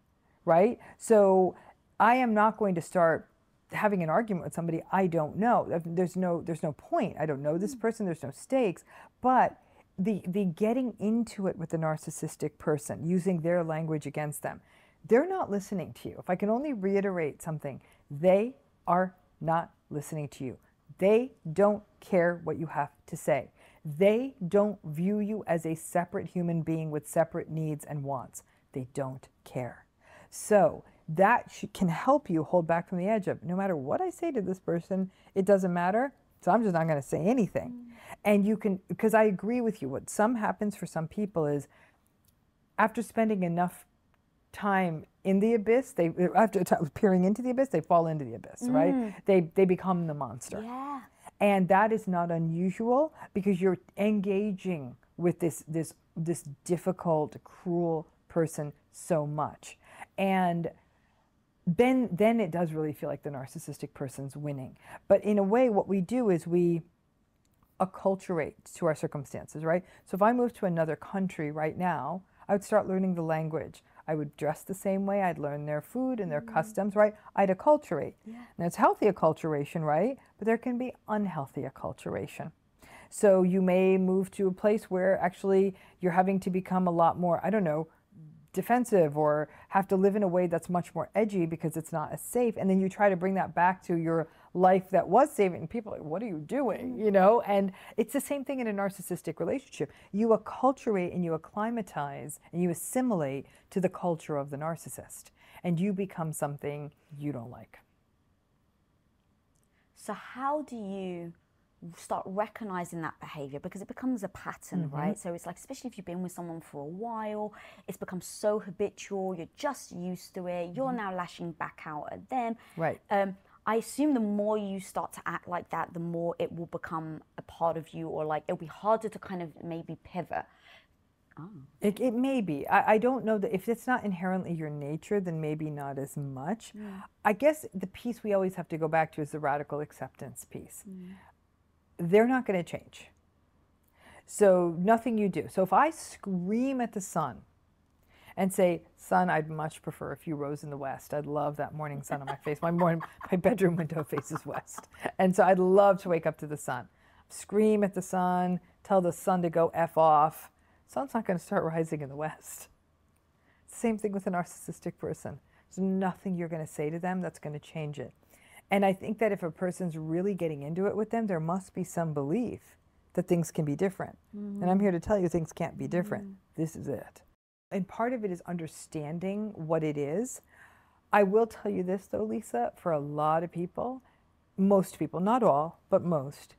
right? So I am not going to start having an argument with somebody I don't know. There's no there's no point. I don't know this mm. person. There's no stakes. But the the getting into it with the narcissistic person, using their language against them, they're not listening to you. If I can only reiterate something, they are not listening to you. They don't care what you have to say. They don't view you as a separate human being with separate needs and wants. They don't care. So that can help you hold back from the edge of no matter what I say to this person, it doesn't matter. So I'm just not going to say anything. Mm. And you can, because I agree with you, what some happens for some people is after spending enough time in the abyss, they after t- peering into the abyss, they fall into the abyss, right? Mm. They they become the monster. Yeah. And that is not unusual because you're engaging with this this this difficult, cruel person so much. And then then it does really feel like the narcissistic person's winning. But in a way what we do is we acculturate to our circumstances, right? So if I moved to another country right now, I would start learning the language. I would dress the same way. I'd learn their food and their mm. customs, right? I'd acculturate. Now it's healthy acculturation, right? But there can be unhealthy acculturation. So you may move to a place where actually you're having to become a lot more, I don't know, defensive or have to live in a way that's much more edgy because it's not as safe. And then you try to bring that back to your life that was saving. People are like, what are you doing? You know? And it's the same thing in a narcissistic relationship. You acculturate and you acclimatize and you assimilate to the culture of the narcissist. And you become something you don't like. So how do you start recognizing that behavior because it becomes a pattern, Mm-hmm. right? So it's like, especially if you've been with someone for a while, it's become so habitual, you're just used to it, you're now lashing back out at them. Mm-hmm. Right. Um, I assume the more you start to act like that, the more it will become a part of you, or like it'll be harder to kind of maybe pivot. Ah. It, it may be. I, I don't know that if it's not inherently your nature, then maybe not as much. Mm. I guess the piece we always have to go back to is the radical acceptance piece. Mm. They're not going to change. So nothing you do. So if I scream at the sun and say, "Sun, I'd much prefer a few rows in the west. I'd love that morning sun on my face. My morning, my bedroom window faces west, and so I'd love to wake up to the sun. Scream at the sun, tell the sun to go f off. Sun's not going to start rising in the west. Same thing with a narcissistic person. There's nothing you're going to say to them that's going to change it. And I think that if a person's really getting into it with them, there must be some belief that things can be different. And I'm mm-hmm. here to tell you things can't be different. Mm-hmm. This is it. And part of it is understanding what it is. I will tell you this though, Lisa, for a lot of people, most people, not all, but most,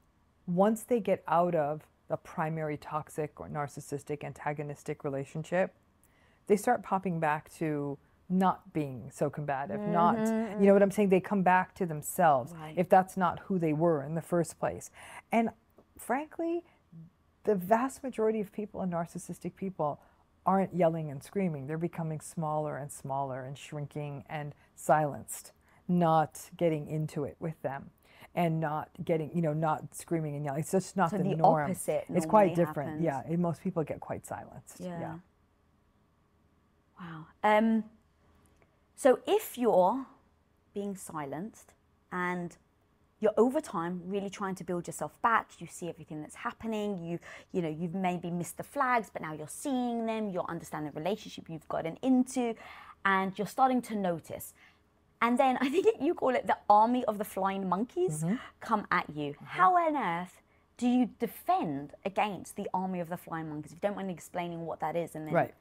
once they get out of the primary toxic or narcissistic antagonistic relationship, they start popping back to not being so combative, mm-hmm. not, you know what I'm saying? They come back to themselves right. if that's not who they were in the first place. And frankly, the vast majority of people and narcissistic people aren't yelling and screaming. They're becoming smaller and smaller and shrinking and silenced, not getting into it with them and not getting, you know, not screaming and yelling. It's just not so the, the norm. Opposite it's quite different. Happens. Yeah, most people get quite silenced. Yeah. yeah. Wow. Um, so if you're being silenced and you're over time really trying to build yourself back. You see everything that's happening. You you know you've maybe missed the flags but now you're seeing them. You're understanding the relationship you've gotten into and you're starting to notice. And then i think you call it the army of the flying monkeys mm-hmm. come at you. Mm-hmm. how on earth do you defend against the army of the flying monkeys? If you don't mind explaining what that is and then right.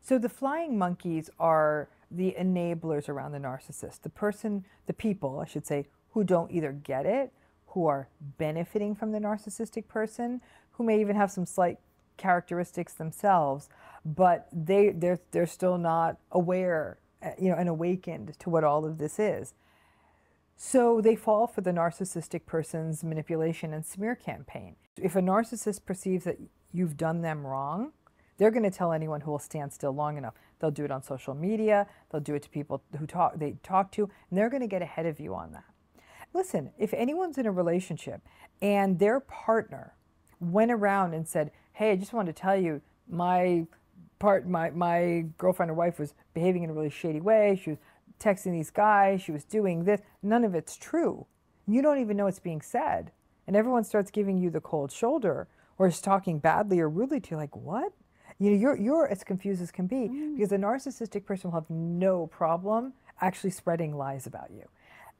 So the flying monkeys are the enablers around the narcissist. The person the people i should say who don't either get it, who are benefiting from the narcissistic person, who may even have some slight characteristics themselves, but they they're they're still not aware, eh, you know, and awakened to what all of this is. So they fall for the narcissistic person's manipulation and smear campaign. If a narcissist perceives that you've done them wrong, they're going to tell anyone who will stand still long enough. They'll do it on social media, they'll do it to people who talk they talk to, and they're going to get ahead of you on that. Listen, if anyone's in a relationship and their partner went around and said, "Hey, I just wanted to tell you my part my my girlfriend or wife was behaving in a really shady way. She was texting these guys, she was doing this." None of it's true. You don't even know it's being said. And everyone starts giving you the cold shoulder or is talking badly or rudely to you like, "What?" You know, you're you're as confused as can be mm. because a narcissistic person will have no problem actually spreading lies about you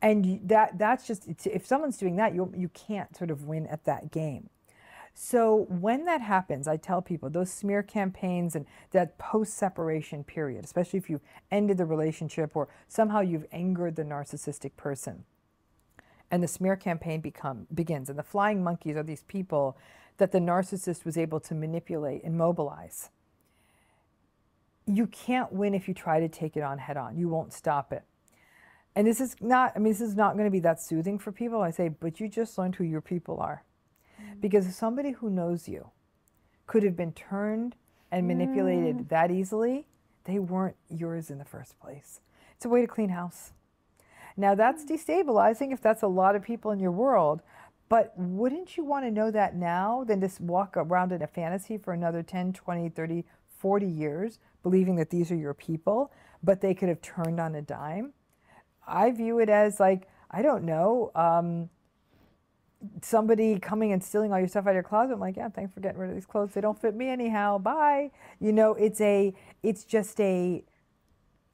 and that that's just if someone's doing that you you can't sort of win at that game. So when that happens i tell people those smear campaigns and that post separation period especially if you've ended the relationship or somehow you've angered the narcissistic person and the smear campaign become begins and the flying monkeys are these people that the narcissist was able to manipulate and mobilize you can't win if you try to take it on head on. You won't stop it and this is not, I mean, this is not going to be that soothing for people. I say, but you just learned who your people are. Mm. Because if somebody who knows you could have been turned and manipulated mm. that easily, they weren't yours in the first place. It's a way to clean house. Now, that's mm. destabilizing if that's a lot of people in your world, but wouldn't you want to know that now than just walk around in a fantasy for another 10, 20, 30, 40 years, believing that these are your people, but they could have turned on a dime? I view it as like, I don't know, um, somebody coming and stealing all your stuff out of your closet. I'm like, yeah, thanks for getting rid of these clothes. They don't fit me anyhow. Bye. You know, it's a, it's just a,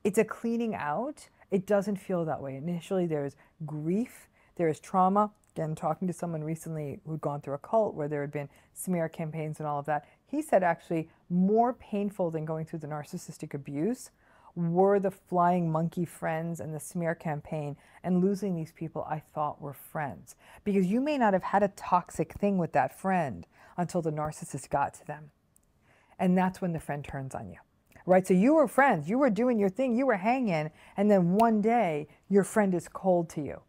it's a cleaning out. It doesn't feel that way. Initially, there's grief, there is trauma. Again, talking to someone recently who'd gone through a cult where there had been smear campaigns and all of that, he said actually more painful than going through the narcissistic abuse were the flying monkey friends and the smear campaign and losing these people I thought were friends. Because you may not have had a toxic thing with that friend until the narcissist got to them. And that's when the friend turns on you. Right? So you were friends, you were doing your thing, you were hanging, and then one day your friend is cold to you.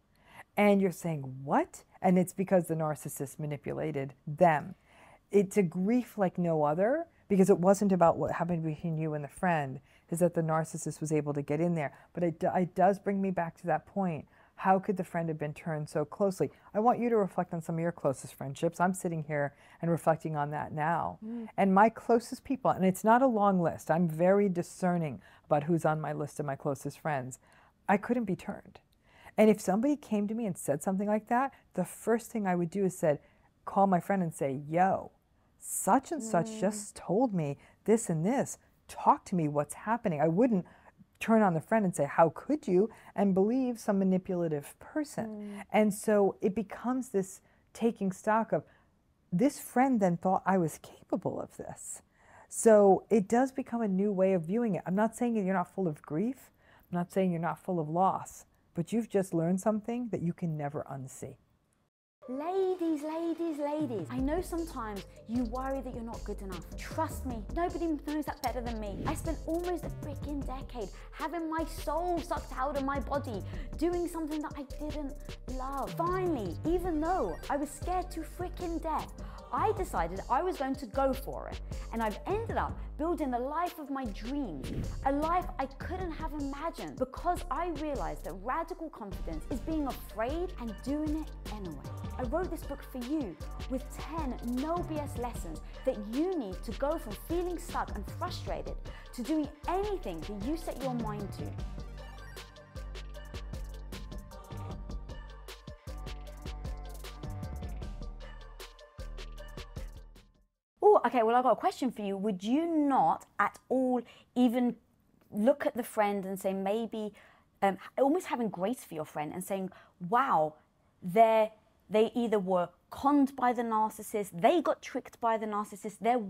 And you're saying, What? And it's because the narcissist manipulated them. It's a grief like no other because it wasn't about what happened between you and the friend is that the narcissist was able to get in there. But it, it does bring me back to that point. How could the friend have been turned so closely? I want you to reflect on some of your closest friendships. I'm sitting here and reflecting on that now. Mm. And my closest people, and it's not a long list, I'm very discerning about who's on my list of my closest friends. I couldn't be turned. And if somebody came to me and said something like that, the first thing I would do is said, call my friend and say, yo, such and such mm. just told me this and this talk to me what's happening. I wouldn't turn on the friend and say, How could you? and believe some manipulative person. Mm. And so it becomes this taking stock of this friend then thought I was capable of this. So it does become a new way of viewing it. I'm not saying you're not full of grief, I'm not saying you're not full of loss, but you've just learned something that you can never unsee. Ladies, ladies, ladies, I know sometimes you worry that you're not good enough. Trust me, nobody knows that better than me. I spent almost a freaking decade having my soul sucked out of my body, doing something that I didn't love. Finally, even though I was scared to freaking death, I decided I was going to go for it. And I've ended up building the life of my dreams, a life I couldn't have imagined because I realized that radical confidence is being afraid and doing it anyway. I wrote this book for you with 10 no BS lessons that you need to go from feeling stuck and frustrated to doing anything that you set your mind to. Okay. Well, I've got a question for you. Would you not at all even look at the friend and say maybe um, almost having grace for your friend and saying, "Wow, they they either were conned by the narcissist, they got tricked by the narcissist, they're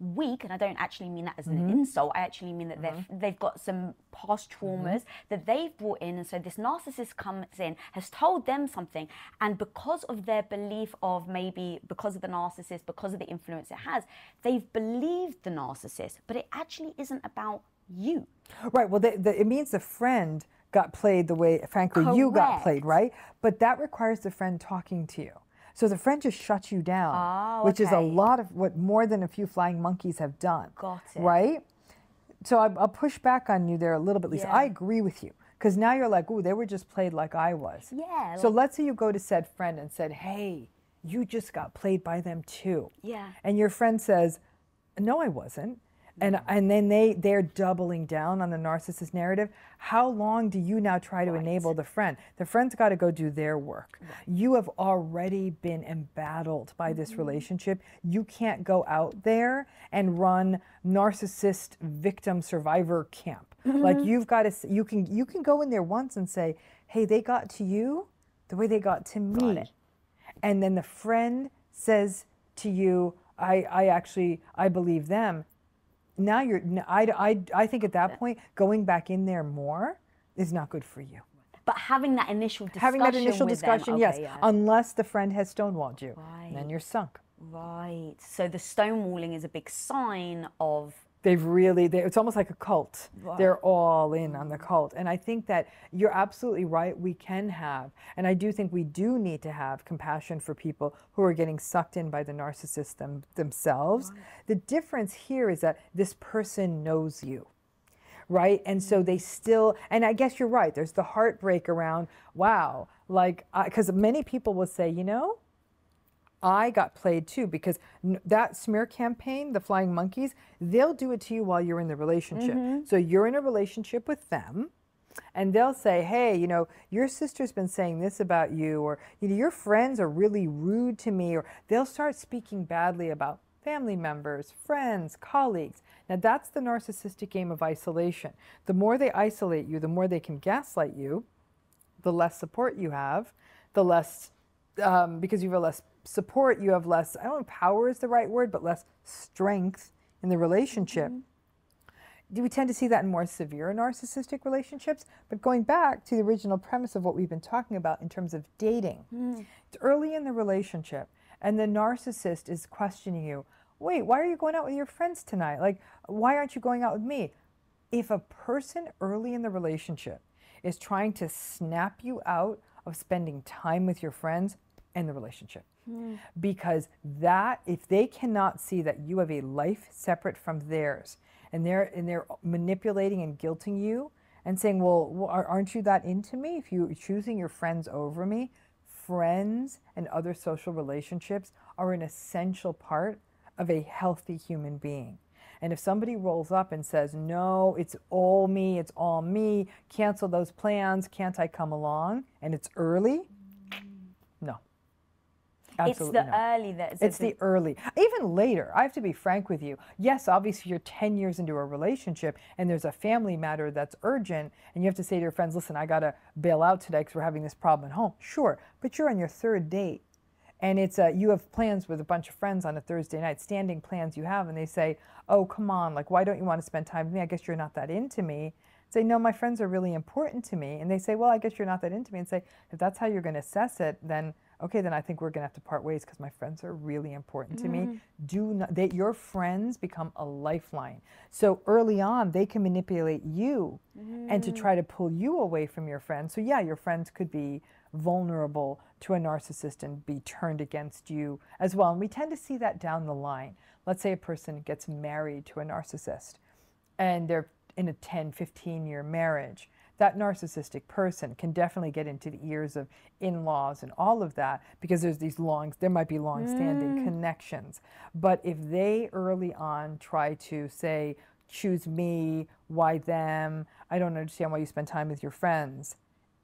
weak, and I don't actually mean that as an mm-hmm. insult. I actually mean that they've mm-hmm. they've got some past mm-hmm. traumas that they've brought in, and so this narcissist comes in, has told them something, and because of their belief of maybe because of the narcissist, because of the influence it has, they've believed the narcissist, but it actually isn't about you. Right. Well, the, the, it means the friend got played the way, frankly, you got played, right? But that requires the friend talking to you. So the friend just shuts you down, Oh, which is a lot of what more than a few flying monkeys have done. Got it. Right? So I, I'll push back on you there a little bit, Lisa. Yeah. I agree with you because now you're like, ooh, they were just played like I was. Yeah, So like- let's say you go to said friend and said, hey, you just got played by them too. Yeah. And your friend says, no, I wasn't. And, and then they, they're doubling down on the narcissist narrative. How long do you now try to enable the friend? The friend's got to go do their work. You have already been embattled by this mm-hmm. relationship. You can't go out there and run narcissist victim survivor camp. Like mm-hmm. you've got to, you can, you can go in there once and say, hey, they got to you the way they got to me and then the friend says to you i i actually i believe them now you're I, I, I think at that point going back in there more is not good for you But having that initial discussion, having that initial discussion okay, yes yeah. unless the friend has stonewalled you then you're sunk Right. So the stonewalling is a big sign of they've really they, it's almost like a cult. They're all in on the cult. And i think that you're absolutely right we can have and i do think we do need to have compassion for people who are getting sucked in by the narcissist them, themselves. The difference here is that this person knows you right? And so they still and i guess you're right there's the heartbreak around wow like because many people will say you know I got played too because n- that smear campaign, the flying monkeys, they'll do it to you while you're in the relationship. So you're in a relationship with them and they'll say, "Hey, you know, your sister's been saying this about you or you know, your friends are really rude to me," or they'll start speaking badly about family members, friends, colleagues. Now that's the narcissistic game of isolation. The more they isolate you, the more they can gaslight you, the less support you have, the less, um, because you have a less support, you have less, I don't know if power is the right word, but less strength in the relationship. Mm-hmm. Do we tend to see that in more severe narcissistic relationships? But going back to the original premise of what we've been talking about in terms of dating, mm. it's early in the relationship, and the narcissist is questioning you. Wait, why are you going out with your friends tonight? Like, why aren't you going out with me? If a person early in the relationship is trying to snap you out of spending time with your friends, end the relationship. Hmm. Because that, if they cannot see that you have a life separate from theirs, and they're and they're manipulating and guilting you, and saying, "Well, well, aren't you that into me? If you're choosing your friends over me, friends and other social relationships are an essential part of a healthy human being." And if somebody rolls up and says, No, it's all me, it's all me, cancel those plans, can't I come along? And it's early. Absolutely it's the not. early that It's the early. Even later, I have to be frank with you. Yes, obviously, you're 10 years into a relationship and there's a family matter that's urgent, and you have to say to your friends, listen, I got to bail out today because we're having this problem at home. Sure, but you're on your third date and it's uh, you have plans with a bunch of friends on a Thursday night, standing plans you have, and they say, "Oh, come on, like why don't you want to spend time with me? I guess you're not that into me." Say, no, my friends are really important to me. And they say, well, I guess you're not that into me. And say, if that's how you're going to assess it, then okay, then I think we're going to have to part ways because my friends are really important to me. Mm-hmm. Do not, they, your friends become a lifeline. So early on, they can manipulate you and to try to mm. pull you away from your friends. So yeah, your friends could be vulnerable to a narcissist and be turned against you as well. And we tend to see that down the line. Let's say a person gets married to a narcissist and they're in a 10, 15 year marriage. That narcissistic person can definitely get into the ears of in laws and all of that because there's these long, there might be long standing mm. connections. But if they early on try to say, choose me, why them, I don't understand why you spend time with your friends,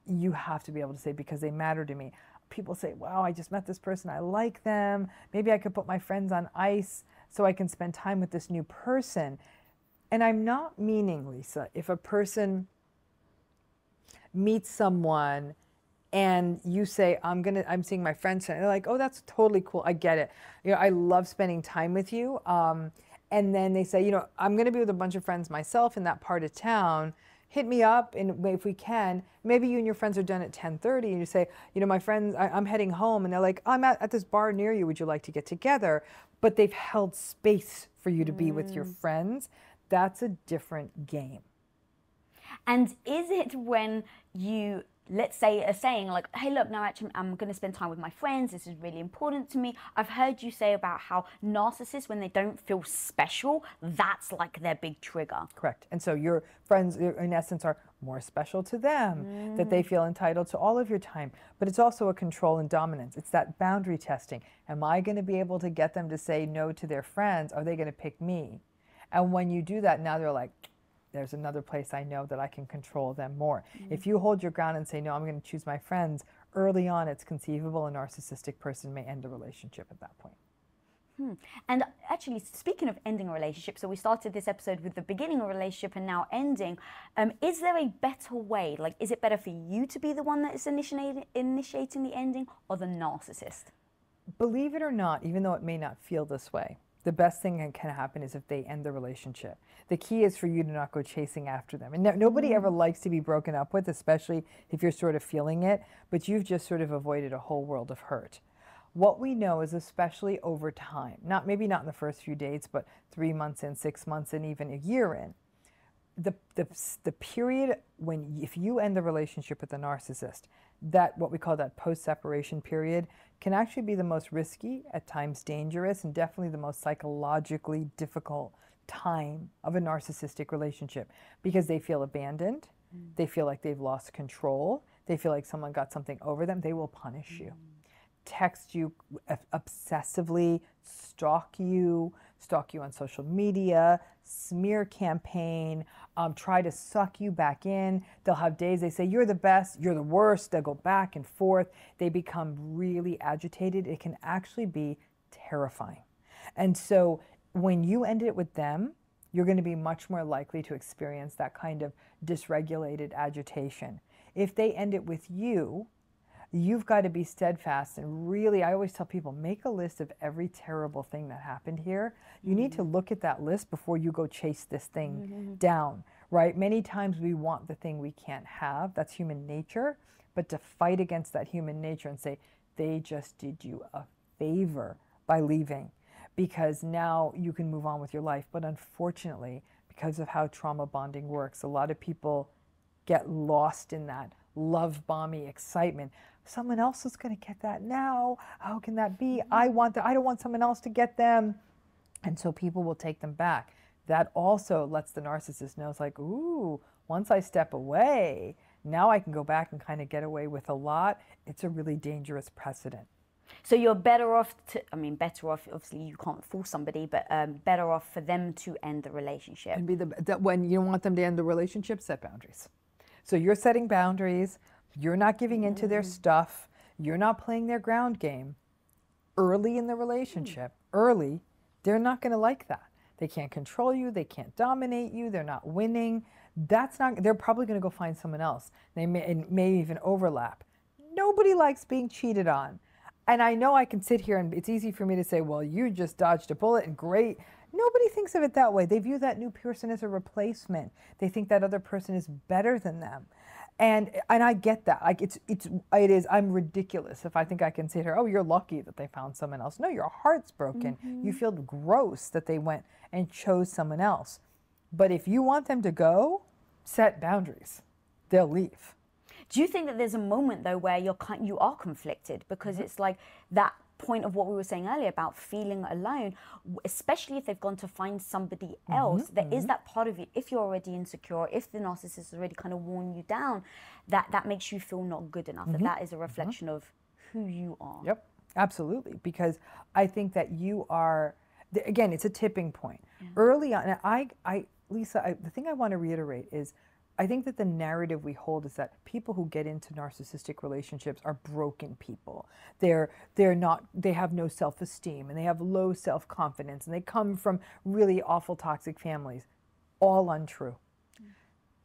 you have to be able to say, because they matter to me. People say, wow, I just met this person, I like them. Maybe I could put my friends on ice so I can spend time with this new person. And I'm not meaning, Lisa, if a person meets someone and you say i'm gonna i'm seeing my friends and they're like oh that's totally cool. I get it. You know i love spending time with you. Um, and then they say you know i'm gonna be with a bunch of friends myself in that part of town. Hit me up and if we can. Maybe you and your friends are done at 10.30 and you say you know my friends I, am heading home and they're like i'm at, at this bar near you. Would you like to get together? But they've held space for you to be with your friends. That's a different game And is it when you, let's say, are saying, like, hey, look, now actually I'm going to spend time with my friends. This is really important to me. I've heard you say about how narcissists, when they don't feel special, that's like their big trigger. Correct. And so your friends, in essence, are more special to them, that they mm. feel entitled to all of your time. But it's also a control and dominance. It's that boundary testing. Am I going to be able to get them to say no to their friends? Are they going to pick me? And when you do that, now they're like, there's another place I know that I can control them more. If you hold your ground and say, no, I'm going to choose my friends, early on it's conceivable a narcissistic person may end a relationship at that point. And actually, speaking of ending a relationship, so we started this episode with the beginning of a relationship and now ending. Um, is there a better way? Like, is it better for you to be the one that is initiating, initiating the ending or the narcissist? Believe it or not, even though it may not feel this way, the best thing that can happen is if they end the relationship. The key is for you to not go chasing after them. And no, nobody ever mm-hmm. likes to be broken up with, especially if you're sort of feeling it, but you've just sort of avoided a whole world of hurt. What we know is, especially over time, not maybe not in the first few dates, but three months in, six months in, even a year in, the, the, the period when if you end the relationship with a narcissist that what we call that post separation period can actually be the most risky at times dangerous and definitely the most psychologically difficult time of a narcissistic relationship because they feel abandoned mm. they feel like they've lost control they feel like someone got something over them they will punish you mm. text you uh, obsessively, stalk you, stalk you on social media, smear campaign, um, try to suck you back in. They'll have days they say, You're the best, you're the worst. They'll go back and forth. They become really agitated. It can actually be terrifying. And so when you end it with them, you're going to be much more likely to experience that kind of dysregulated agitation. If they end it with you, you've got to be steadfast and really i always tell people make a list of every terrible thing that happened here. You need to mm-hmm. look at that list before you go chase this thing mm-hmm. down right? Many times we want the thing we can't have. That's human nature. But to fight against that human nature and say they just did you a favor by leaving because now you can move on with your life. But unfortunately because of how trauma bonding works a lot of people get lost in that love bomby excitement someone else is going to get that now. How can that be? I want that i don't want someone else to get them. And so people will take them back. That also lets the narcissist know it's like ooh once i step away now i can go back and kind of get away with a lot. It's a really dangerous precedent. So you're better off to, I mean, better off, obviously you can't force somebody, but um, better off for them to end the relationship. and be the that when you want them to end the relationship set boundaries. So you're setting boundaries you're not giving into their mm. stuff. You're not playing their ground game. Early in the relationship mm. early they're not going to like that. They can't control you. They can't dominate you. They're not winning. That's not they're probably going to go find someone else. They may, and may even overlap. Nobody likes being cheated on. And i know i can sit here and it's easy for me to say well you just dodged a bullet and great. Nobody thinks of it that way. They view that new person as a replacement. They think that other person is better than them. And and I get that. Like it's it's it is. I'm ridiculous if I think I can say to her, "Oh, you're lucky that they found someone else." No, your heart's broken. Mm-hmm. You feel gross that they went and chose someone else. But if you want them to go, set boundaries. They'll leave. Do you think that there's a moment though where you're kind, you are conflicted because Mm-hmm. it's like that point of what we were saying earlier about feeling alone, especially if they've gone to find somebody Mm-hmm, else. There is that part of you if you're already insecure, if the narcissist has already kind of worn you down, that that makes you feel not good enough. That that is a reflection of who you are. Mm-hmm. Yep, absolutely. Because I think that you are, again, it's a tipping point. Early on, I, I, Lisa, I, the thing I want to reiterate is I think that the narrative we hold is that people who get into narcissistic relationships are broken people. They're, they're not, they have no self esteem and they have low self confidence and they come from really awful toxic families. All untrue.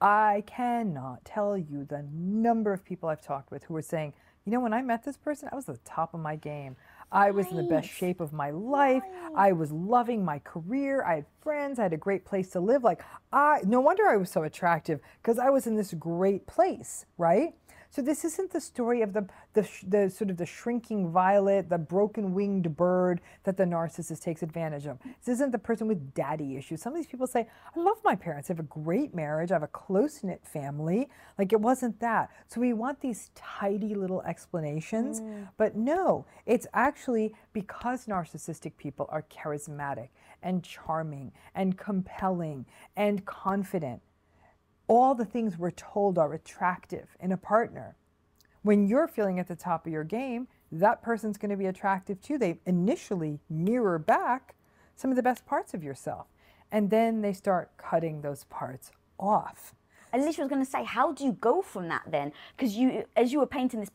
I cannot tell you the number of people I've talked with who are saying, you know, when I met this person, I was at the top of my game. I was in the best shape of my life. I was loving my career. I had friends. I had a great place to live. Like, I, no wonder I was so attractive because I was in this great place, right? So this isn't the story of the, the, the sort of the shrinking violet, the broken winged bird that the narcissist takes advantage of. This isn't the person with daddy issues. Some of these people say, I love my parents. I have a great marriage. I have a close knit family. Like it wasn't that. So we want these tidy little explanations. Mm. But no, it's actually because narcissistic people are charismatic and charming and compelling and confident all the things we're told are attractive in a partner. When you're feeling at the top of your game, that person's going to be attractive too. They initially mirror back some of the best parts of yourself. And then they start cutting those parts off. Alicia was going to say, how do you go from that then? Because you, as you were painting this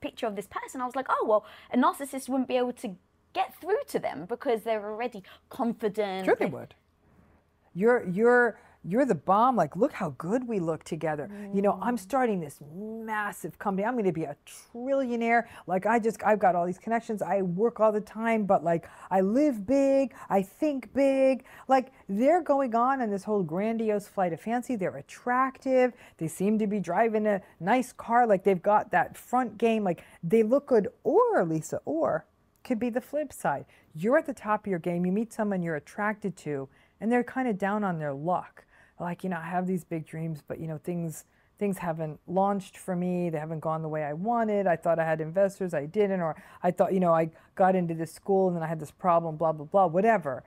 picture of this person, I was like, oh well, a narcissist wouldn't be able to get through to them because they're already confident. Sure, they would. You're you're you're the bomb. Like, look how good we look together. You know, I'm mm. starting this massive company. I'm going to be a trillionaire. Like, I just I've got all these connections. I work all the time, but like, I live big. I think big. Like, they're going on in this whole grandiose flight of fancy. They're attractive. They seem to be driving a nice car. Like, they've got that front game. Like, they look good. Or Lisa, or could be the flip side. You're at the top of your game. You meet someone you're attracted to, and they're kind of down on their luck. Like, you know, I have these big dreams, but you know, things things haven't launched for me. They haven't gone the way I wanted. I thought I had investors, I didn't, or I thought, you know, I got into this school and then I had this problem, blah blah blah, whatever.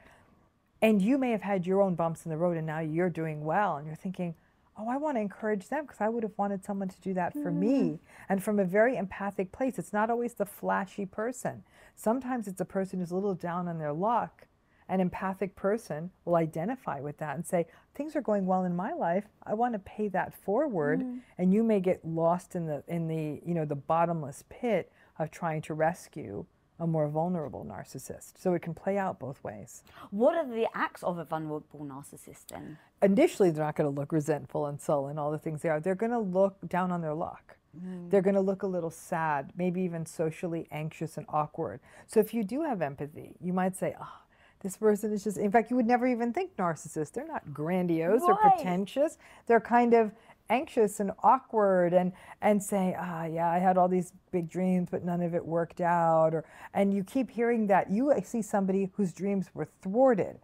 And you may have had your own bumps in the road, and now you're doing well, and you're thinking, oh, I want to encourage them because I would have wanted someone to do that for me. Mm. And from a very empathic place, it's not always the flashy person. Sometimes it's a person who's a little down on their luck. An empathic person will identify with that and say, things are going well in my life. I want to pay that forward. Mm. And you may get lost in the in the, you know, the bottomless pit of trying to rescue a more vulnerable narcissist. So it can play out both ways. What are the acts of a vulnerable narcissist then? initially they're not going to look resentful and sullen, all the things they are. They're going to look down on their luck. Mm. They're going to look a little sad, maybe even socially anxious and awkward. So if you do have empathy, you might say, oh, this person is just, in fact, you would never even think narcissist. They're not grandiose or pretentious. They're kind of anxious and awkward and and say ah yeah i had all these big dreams but none of it worked out or and you keep hearing that you see somebody whose dreams were thwarted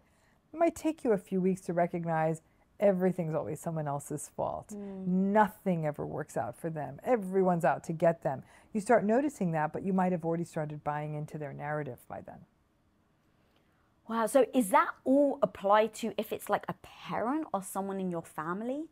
it might take you a few weeks to recognize everything's always someone else's fault. Nothing ever works out for them. Everyone's out to get them. You start noticing that, but you might have already started buying into their narrative by then. Wow. So is that all applied to if it's like a parent or someone in your family?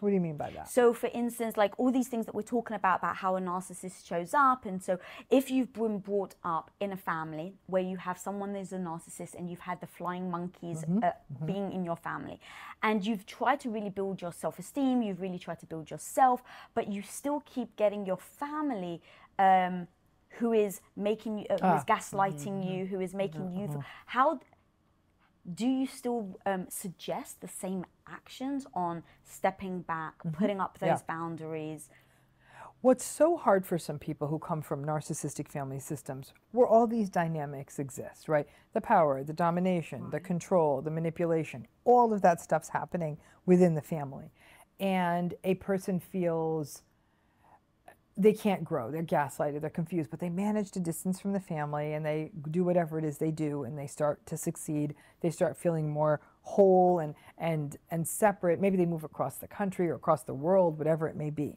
What do you mean by that? So, for instance, like all these things that we're talking about, about how a narcissist shows up. And so, if you've been brought up in a family where you have someone that's a narcissist and you've had the flying monkeys uh, being in your family, and you've tried to really build your self esteem, you've really tried to build yourself, but you still keep getting your family. Um, who is making you, uh, who is gaslighting you, who is making you, feel, how do you still um, suggest the same actions on stepping back, putting up those Yeah. boundaries? What's so hard for some people who come from narcissistic family systems where all these dynamics exist, right? The power, the domination, the control, the manipulation, all of that stuff's happening within the family. And a person feels they can't grow. They're gaslighted, they're confused, but they manage to distance from the family and they do whatever it is they do and they start to succeed. They start feeling more whole and and and separate. Maybe they move across the country or across the world, whatever it may be.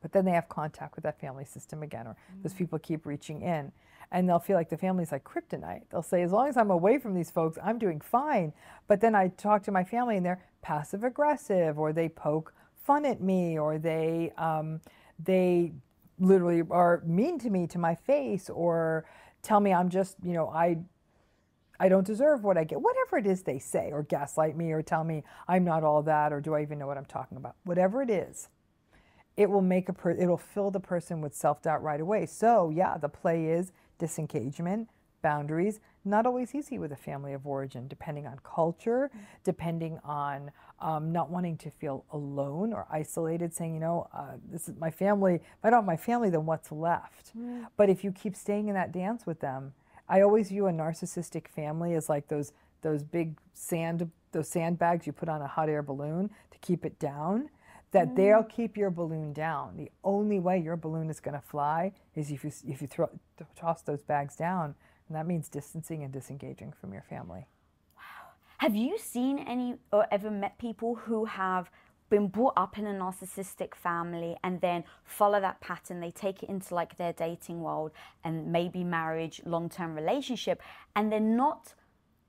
But then they have contact with that family system again, or mm-hmm. those people keep reaching in. And they'll feel like the family's like kryptonite. They'll say, as long as I'm away from these folks, I'm doing fine. But then I talk to my family and they're passive aggressive, or they poke fun at me, or they, um, they literally are mean to me to my face, or tell me I'm just, you know, I I don't deserve what I get. Whatever it is they say, or gaslight me, or tell me I'm not all that, or do I even know what I'm talking about? Whatever it is, it will make a per- it'll fill the person with self-doubt right away. So, yeah, the play is disengagement, boundaries, not always easy with a family of origin, depending on culture, depending on um, not wanting to feel alone or isolated, saying, you know, uh, this is my family. If I don't have my family, then what's left? Mm. But if you keep staying in that dance with them, I always view a narcissistic family as like those those big sand those sandbags you put on a hot air balloon to keep it down that mm. they'll keep your balloon down. The only way your balloon is going to fly is if you if you throw, toss those bags down, and that means distancing and disengaging from your family. Have you seen any or ever met people who have been brought up in a narcissistic family and then follow that pattern they take it into like their dating world and maybe marriage long-term relationship and they're not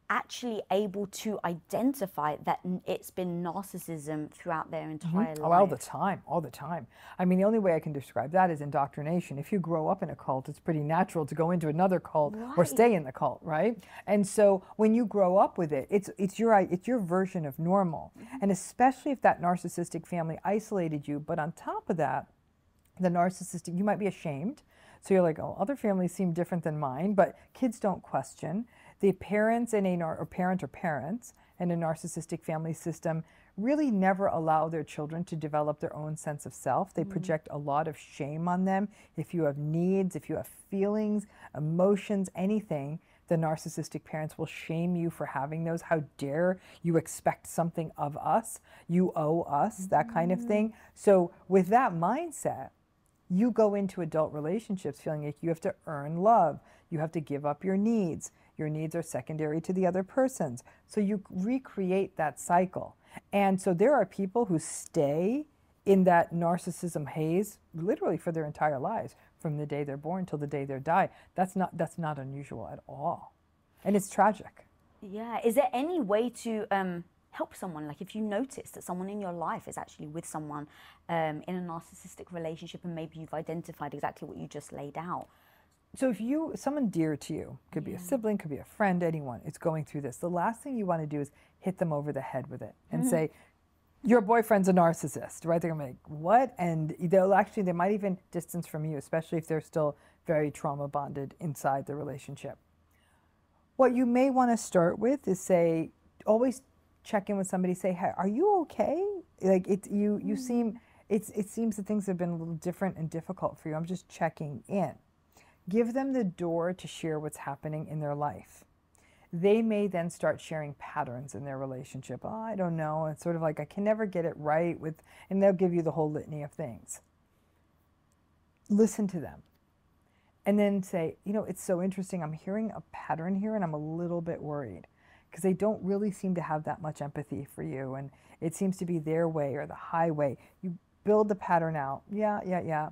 actually able to identify that it's been narcissism throughout their entire mm-hmm. life. Oh, all the time, all the time. I mean, the only way I can describe that is indoctrination. If you grow up in a cult, it's pretty natural to go into another cult right. or stay in the cult, right? And so when you grow up with it, it's it's your it's your version of normal. Mm-hmm. And especially if that narcissistic family isolated you, but on top of that, the narcissistic, you might be ashamed. So you're like, oh, other families seem different than mine, but kids don't question the parents in a or parent or parents in a narcissistic family system really never allow their children to develop their own sense of self. They mm-hmm. project a lot of shame on them. If you have needs, if you have feelings, emotions, anything, the narcissistic parents will shame you for having those. How dare you expect something of us? You owe us, mm-hmm. that kind of thing. Mm-hmm. So, with that mindset, you go into adult relationships feeling like you have to earn love, you have to give up your needs, your needs are secondary to the other person's. So you recreate that cycle. And so there are people who stay in that narcissism haze literally for their entire lives from the day they're born till the day they die. That's not that's not unusual at all. And it's tragic. Yeah. Is there any way to um, help someone? Like if you notice that someone in your life is actually with someone um, in a narcissistic relationship and maybe you've identified exactly what you just laid out so if you someone dear to you could be yeah. a sibling could be a friend anyone it's going through this the last thing you want to do is hit them over the head with it and mm-hmm. say your boyfriend's a narcissist right they're gonna be like what and they'll actually they might even distance from you especially if they're still very trauma bonded inside the relationship what you may want to start with is say always check in with somebody say hey are you okay like it you you mm-hmm. seem it's it seems that things have been a little different and difficult for you i'm just checking in Give them the door to share what's happening in their life. They may then start sharing patterns in their relationship. Oh, I don't know. It's sort of like I can never get it right with, and they'll give you the whole litany of things. Listen to them. And then say, you know, it's so interesting. I'm hearing a pattern here and I'm a little bit worried because they don't really seem to have that much empathy for you. And it seems to be their way or the highway. You build the pattern out. Yeah, yeah, yeah.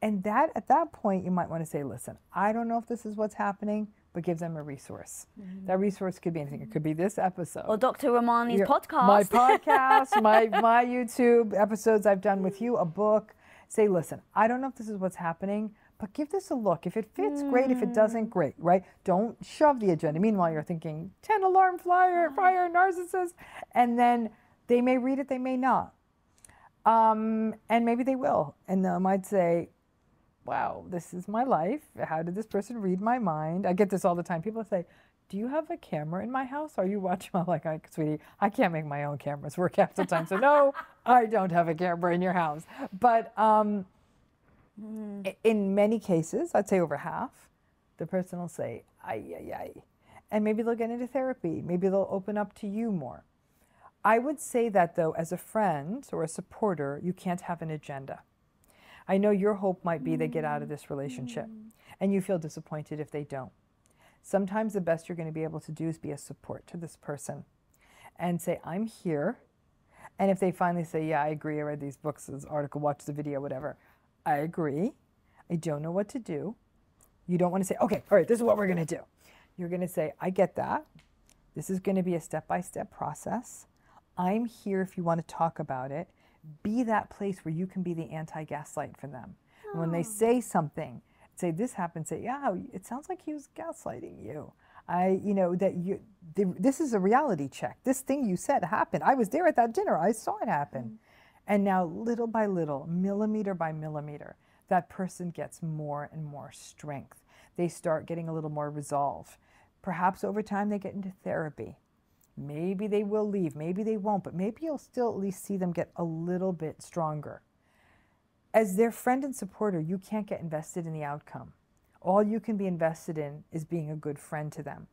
And that at that point, you might want to say, listen, I don't know if this is what's happening, but give them a resource. Mm-hmm. That resource could be anything. It could be this episode. Or Dr. Ramani's Your, podcast. My podcast, my, my YouTube episodes I've done with you, a book. Say, listen, I don't know if this is what's happening, but give this a look. If it fits, mm. great. If it doesn't, mm. great, right? Don't shove the agenda. Meanwhile, you're thinking 10 alarm flyer, fire, narcissist. And then they may read it, they may not. Um, and maybe they will. And they might say, wow, this is my life. How did this person read my mind? I get this all the time. People say, do you have a camera in my house? Are you watching? I'm like, sweetie, I can't make my own cameras work half the time. So no, I don't have a camera in your house. But um, I- In many cases, I'd say over half, the person will say, ay, ay, ay. And maybe they'll get into therapy. Maybe they'll open up to you more. I would say that, though, as a friend or a supporter, you can't have an agenda. I know your hope might be they get out of this relationship, mm. and you feel disappointed if they don't. Sometimes the best you're going to be able to do is be a support to this person and say, I'm here. And if they finally say, Yeah, I agree, I read these books, this article, watched the video, whatever, I agree. I don't know what to do. You don't want to say, Okay, all right, this is what we're going to do. You're going to say, I get that. This is going to be a step by step process. I'm here if you want to talk about it. Be that place where you can be the anti gaslight for them. And when they oh. say something, say this happened, say, yeah, oh, it sounds like he was gaslighting you. I, you know, that you, th- this is a reality check. This thing you said happened. I was there at that dinner. I saw it happen. Mm. And now, little by little, millimeter by millimeter, that person gets more and more strength. They start getting a little more resolve. Perhaps over time, they get into therapy. Maybe they will leave, maybe they won't, but maybe you'll still at least see them get a little bit stronger. As their friend and supporter, you can't get invested in the outcome. All you can be invested in is being a good friend to them.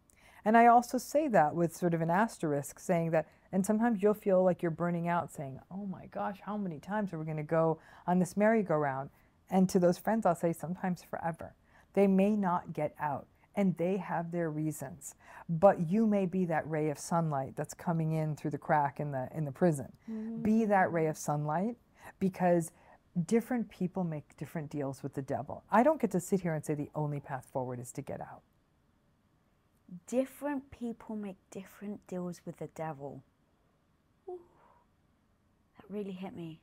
And I also say that with sort of an asterisk, saying that, and sometimes you'll feel like you're burning out, saying, Oh my gosh, how many times are we going to go on this merry-go-round? And to those friends, I'll say, sometimes forever. They may not get out, and they have their reasons. But you may be that ray of sunlight that's coming in through the crack in the, in the prison. Be mm. that ray of sunlight because different people make different deals with the devil. I don't get to sit here and say the only path forward is to get out. Different people make different deals with the devil. Ooh, that really hit me.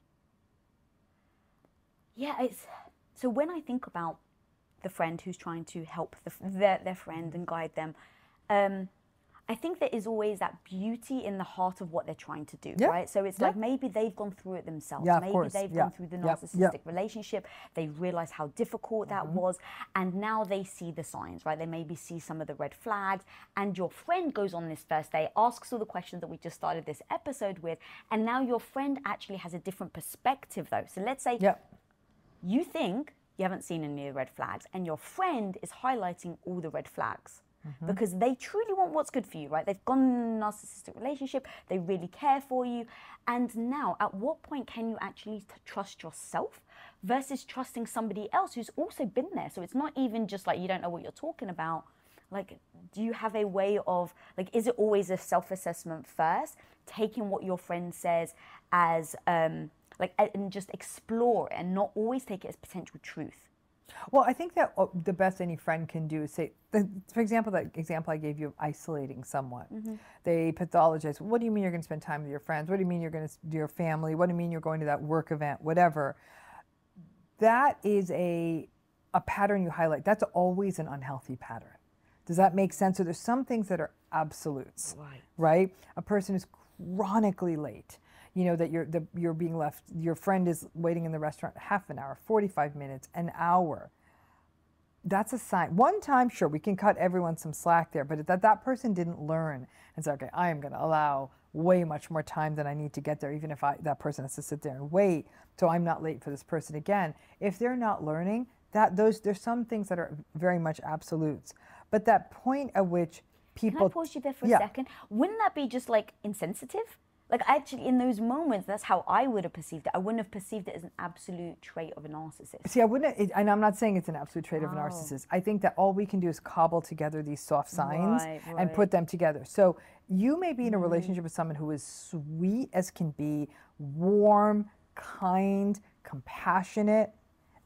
Yeah, it's so when I think about the friend who's trying to help the, their, their friend and guide them, um, I think there is always that beauty in the heart of what they're trying to do, Yeah, right? So it's yeah. like maybe they've gone through it themselves. Yeah, maybe course, they've gone through the narcissistic relationship. They realize how difficult that Mm-hmm. was, and now they see the signs, right? They maybe see some of the red flags, and your friend goes on this first day, asks all the questions that we just started this episode with, and now your friend actually has a different perspective, though. So let's say you think you haven't seen any of the red flags, and your friend is highlighting all the red flags. Because they truly want what's good for you, right? They've gone in a narcissistic relationship, they really care for you. And now, at what point can you actually t- trust yourself versus trusting somebody else who's also been there? So it's not even just like you don't know what you're talking about. Like, do you have a way of, like, is it always a self assessment first, taking what your friend says as, um, like, and just explore it and not always take it as potential truth? Well, I think that uh, the best any friend can do is say, for example, that example I gave you of isolating someone. They pathologize. What do you mean you're going to spend time with your friends? What do you mean you're going to do your family? What do you mean you're going to that work event? Whatever. That is a a pattern you highlight. That's always an unhealthy pattern. Does that make sense? So there's some things that are absolutes, Right. right? A person is chronically late. You know that you're the, you're being left. Your friend is waiting in the restaurant half an hour, 45 minutes, an hour. That's a sign. One time, sure, we can cut everyone some slack there, but that that person didn't learn and say, okay, I am going to allow way much more time than I need to get there, even if I, that person has to sit there and wait, so I'm not late for this person again. If they're not learning, that those there's some things that are very much absolutes, but that point at which people Can I pause you there for Yeah. a second? Wouldn't that be just like insensitive? Like actually, in those moments, that's how I would have perceived it. I wouldn't have perceived it as an absolute trait of a narcissist. See, I wouldn't, it, and I'm not saying it's an absolute trait of a Oh. narcissist. I think that all we can do is cobble together these soft signs Right, and right. Mm. put them together. So you may be in a relationship with someone who is sweet as can be, warm, kind, compassionate,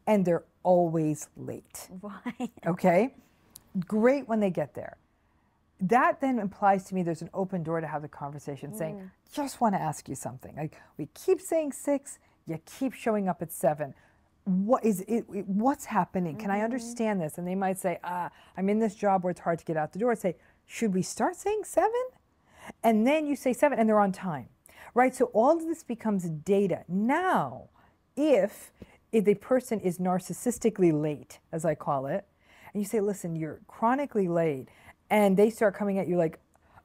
and they're always late. Right. Okay? Great when they get there. That then implies to me there's an open door to have the conversation saying, just want to ask you something. Like we keep saying six, you keep showing up at seven. What is it? it- What's happening? Can I understand this? And they might say, ah, I'm in this job where it's hard to get out the door. I say, should we start saying seven? And then you say seven and they're on time, right? So all of this becomes data. Now, if, if the person is narcissistically late, as I call it, and you say, listen, you're chronically late, and they start coming at you like,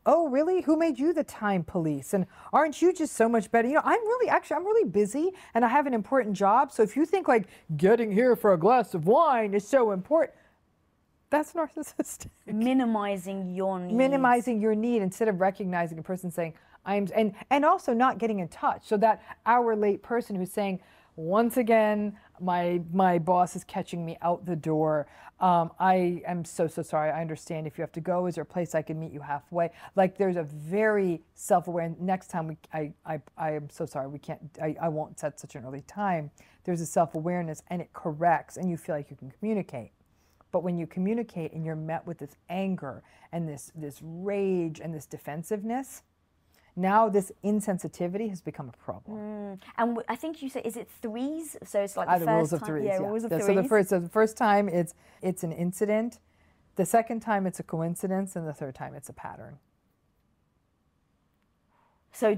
oh, really? Who made you the time police? And aren't you just so much better? You know, I'm really, actually, I'm really busy and I have an important job. So if you think like getting here for a glass of wine is so important, that's narcissistic. Minimizing your need. Minimizing your need instead of recognizing a person saying, I'm, and, and also not getting in touch. So that hour late person who's saying, once again, my my boss is catching me out the door. Um, I am so so sorry. I understand if you have to go. Is there a place I can meet you halfway? Like there's a very self-aware. Next time we, I I I am so sorry. We can't. I, I won't set such an early time. There's a self-awareness and it corrects, and you feel like you can communicate. But when you communicate and you're met with this anger and this this rage and this defensiveness, now this insensitivity has become a problem. Mm. And I think you say, is it threes? So it's like ah, the, the rules time, of threes. Yeah, yeah. rules of yeah, threes. So the first, so the first time it's it's an incident, the second time it's a coincidence, and the third time it's a pattern. So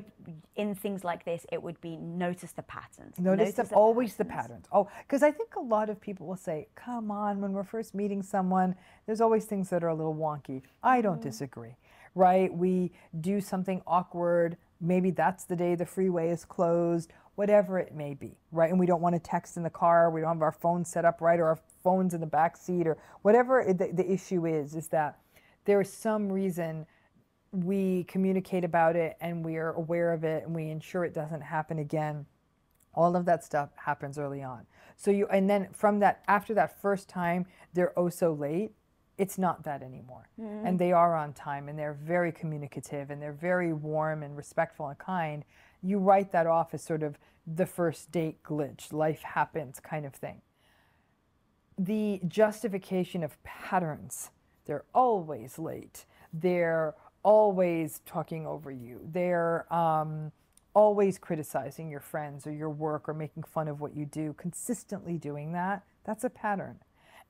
in things like this, it would be notice the patterns. Notice, notice the, always patterns. the patterns. Oh, because I think a lot of people will say, "Come on, when we're first meeting someone, there's always things that are a little wonky." I don't mm. disagree right? We do something awkward. Maybe that's the day the freeway is closed, whatever it may be, right? And we don't want to text in the car. We don't have our phone set up right, or our phones in the back seat, or whatever the, the issue is. Is that there is some reason we communicate about it and we are aware of it and we ensure it doesn't happen again. All of that stuff happens early on. So you, and then from that, after that first time, they're oh so late it's not that anymore. Mm-hmm. And they are on time and they're very communicative and they're very warm and respectful and kind. You write that off as sort of the first date glitch, life happens kind of thing. The justification of patterns, they're always late. They're always talking over you. They're um, always criticizing your friends or your work or making fun of what you do, consistently doing that. That's a pattern.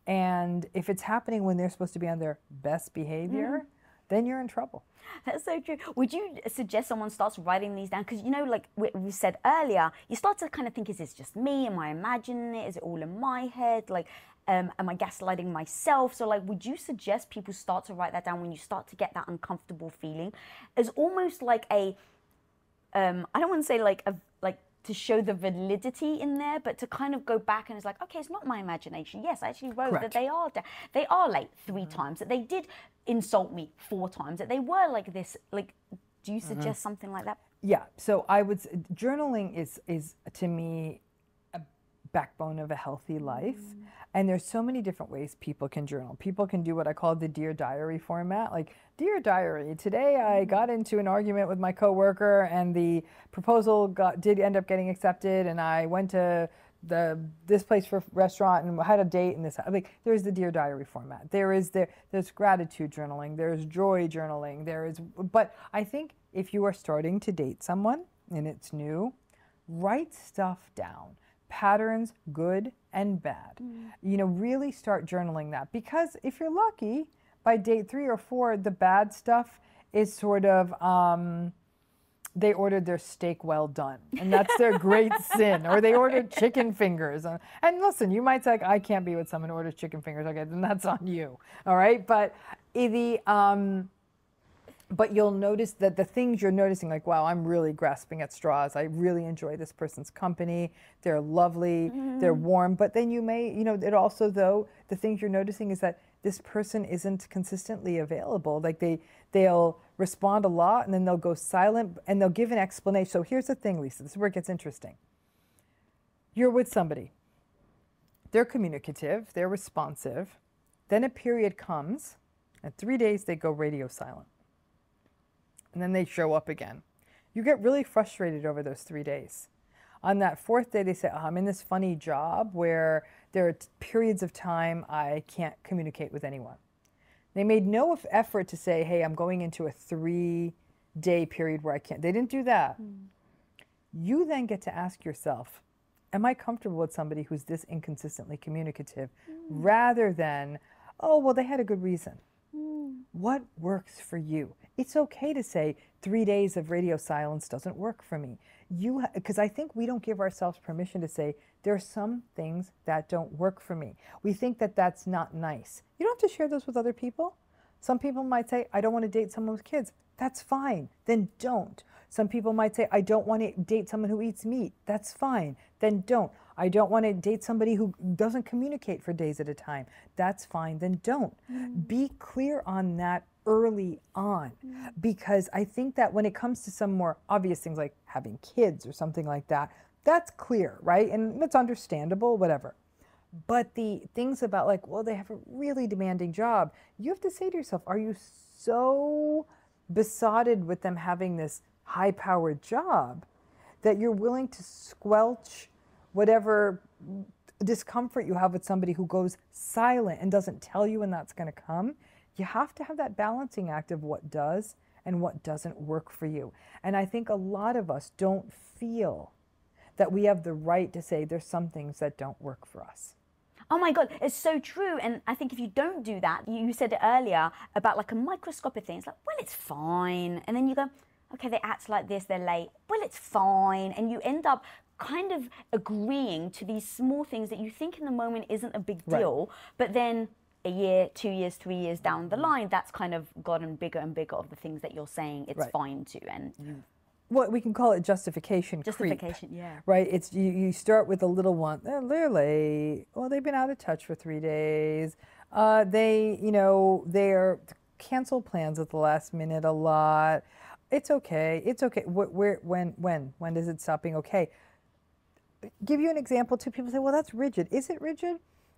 And if it's happening when they're supposed to be on their best behavior, mm. then you're in trouble. That's so true. Would you suggest someone starts writing these down? Because you know, like we, we, said earlier, you start to kind of think, is this just me? Am I imagining it? Is it all in my head? Like, um, am I gaslighting myself? So, like, would you suggest people start to write that down when you start to get that uncomfortable feeling? As almost like a, um, I don't want to say like a to show the validity in there, but to kind of go back and it's like, okay, it's not my imagination. Yes, I actually wrote Correct. that they are they are late 3 mm-hmm. times, that they did insult me four times, that they were like this. Like, do you mm-hmm. suggest mm-hmm. something like that? Yeah. So I would journaling is is to me backbone of a healthy life. Mm. And there's so many different ways people can journal. People can do what I call the Dear Diary format. Like, Dear Diary, today I mm-hmm. got into an argument with my coworker and the proposal got, did end up getting accepted and I went to the this place for restaurant and had a date and this like there's the dear diary format there is there there's gratitude journaling there's joy journaling there is but i think if you are starting to date someone and it's new write stuff down patterns, good and bad. Mm. You know, really start journaling that because if you're lucky, by date three or four, the bad stuff is sort of. Um, they ordered their steak well done, and that's their great sin. Or they ordered chicken fingers. And, listen, you might say, I can't be with someone who orders chicken fingers. Okay, then that's on you. All right, but the um, but you'll notice that the things you're noticing, like, wow, I'm really grasping at straws. I really enjoy this person's company. They're lovely, mm-hmm. they're warm. But then you may, you know, it also, though, the things you're noticing is that this person isn't consistently available. Like they, they'll respond a lot and then they'll go silent and they'll give an explanation. So here's the thing, Lisa, this is where it gets interesting. You're with somebody, they're communicative, they're responsive. Then a period comes, and three days they go radio silent and then they show up again. You get really frustrated over those three days. On that fourth day, they say, oh, I'm in this funny job where there are periods of time I can't communicate with anyone. They made no effort to say, hey, I'm going into a three day period where I can't. They didn't do that. Mm. You then get to ask yourself, am I comfortable with somebody who's this inconsistently communicative mm. rather than, oh, well, they had a good reason. What works for you? It's okay to say three days of radio silence doesn't work for me. You, because I think we don't give ourselves permission to say there are some things that don't work for me. We think that that's not nice. You don't have to share those with other people. Some people might say, I don't want to date someone with kids. That's fine. Then don't. Some people might say, I don't want to date someone who eats meat. That's fine. Then don't. I don't want to date somebody who doesn't communicate for days at a time. That's fine. Then don't. Mm. Be clear on that early on mm. because I think that when it comes to some more obvious things like having kids or something like that, that's clear, right? And it's understandable, whatever. But the things about like, well, they have a really demanding job, you have to say to yourself, are you so besotted with them having this high powered job that you're willing to squelch whatever discomfort you have with somebody who goes silent and doesn't tell you when that's going to come? You have to have that balancing act of what does and what doesn't work for you. And I think a lot of us don't feel that we have the right to say there's some things that don't work for us. Oh my God, it's so true. And I think if you don't do that, you said it earlier about like a microscopic thing. It's like, well, it's fine. And then you go, okay, they act like this, they're late. Well, it's fine. And you end up kind of agreeing to these small things that you think in the moment isn't a big deal, right. but then a year, two years, three years down the line, that's kind of gotten bigger and bigger of the things that you're saying it's right. fine to. And you what we can call it justification justification creep, yeah right it's you, you start with a little one they're late well they've been out of touch for three days uh, they you know they're cancel plans at the last minute a lot it's okay it's okay where when when when does it stop being okay give you an example too people say well that's rigid is it rigid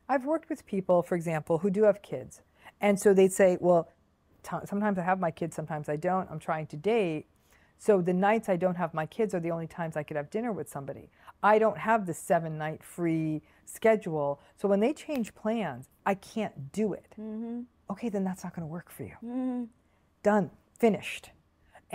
i've worked with people for example who do have kids and so they'd say well sometimes i have my kids sometimes i don't i'm trying to date so the nights I don't have my kids are the only times I could have dinner with somebody. I don't have the seven night free schedule. So when they change plans, I can't do it. Mm-hmm. Okay, then that's not going to work for you. Mm-hmm. Done, finished.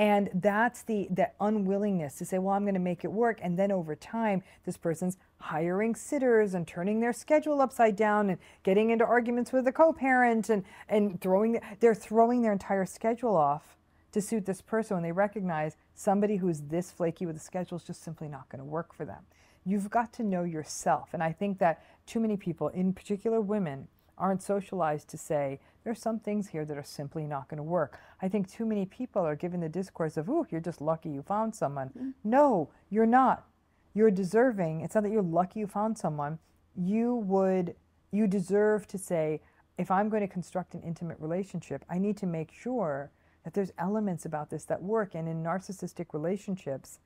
And that's the, the unwillingness to say, well, I'm going to make it work. And then over time, this person's hiring sitters and turning their schedule upside down and getting into arguments with the co parent and, and throwing, they're throwing their entire schedule off to suit this person when they recognize somebody who's this flaky with a schedule is just simply not going to work for them. You've got to know yourself. And I think that too many people, in particular women, aren't socialized to say, there's some things here that are simply not going to work. I think too many people are given the discourse of, ooh, you're just lucky you found someone. Mm-hmm. No, you're not. You're deserving. It's not that you're lucky you found someone. You would, you deserve to say, if I'm going to construct an intimate relationship, I need to make sure that there's elements about this that work. And in narcissistic relationships,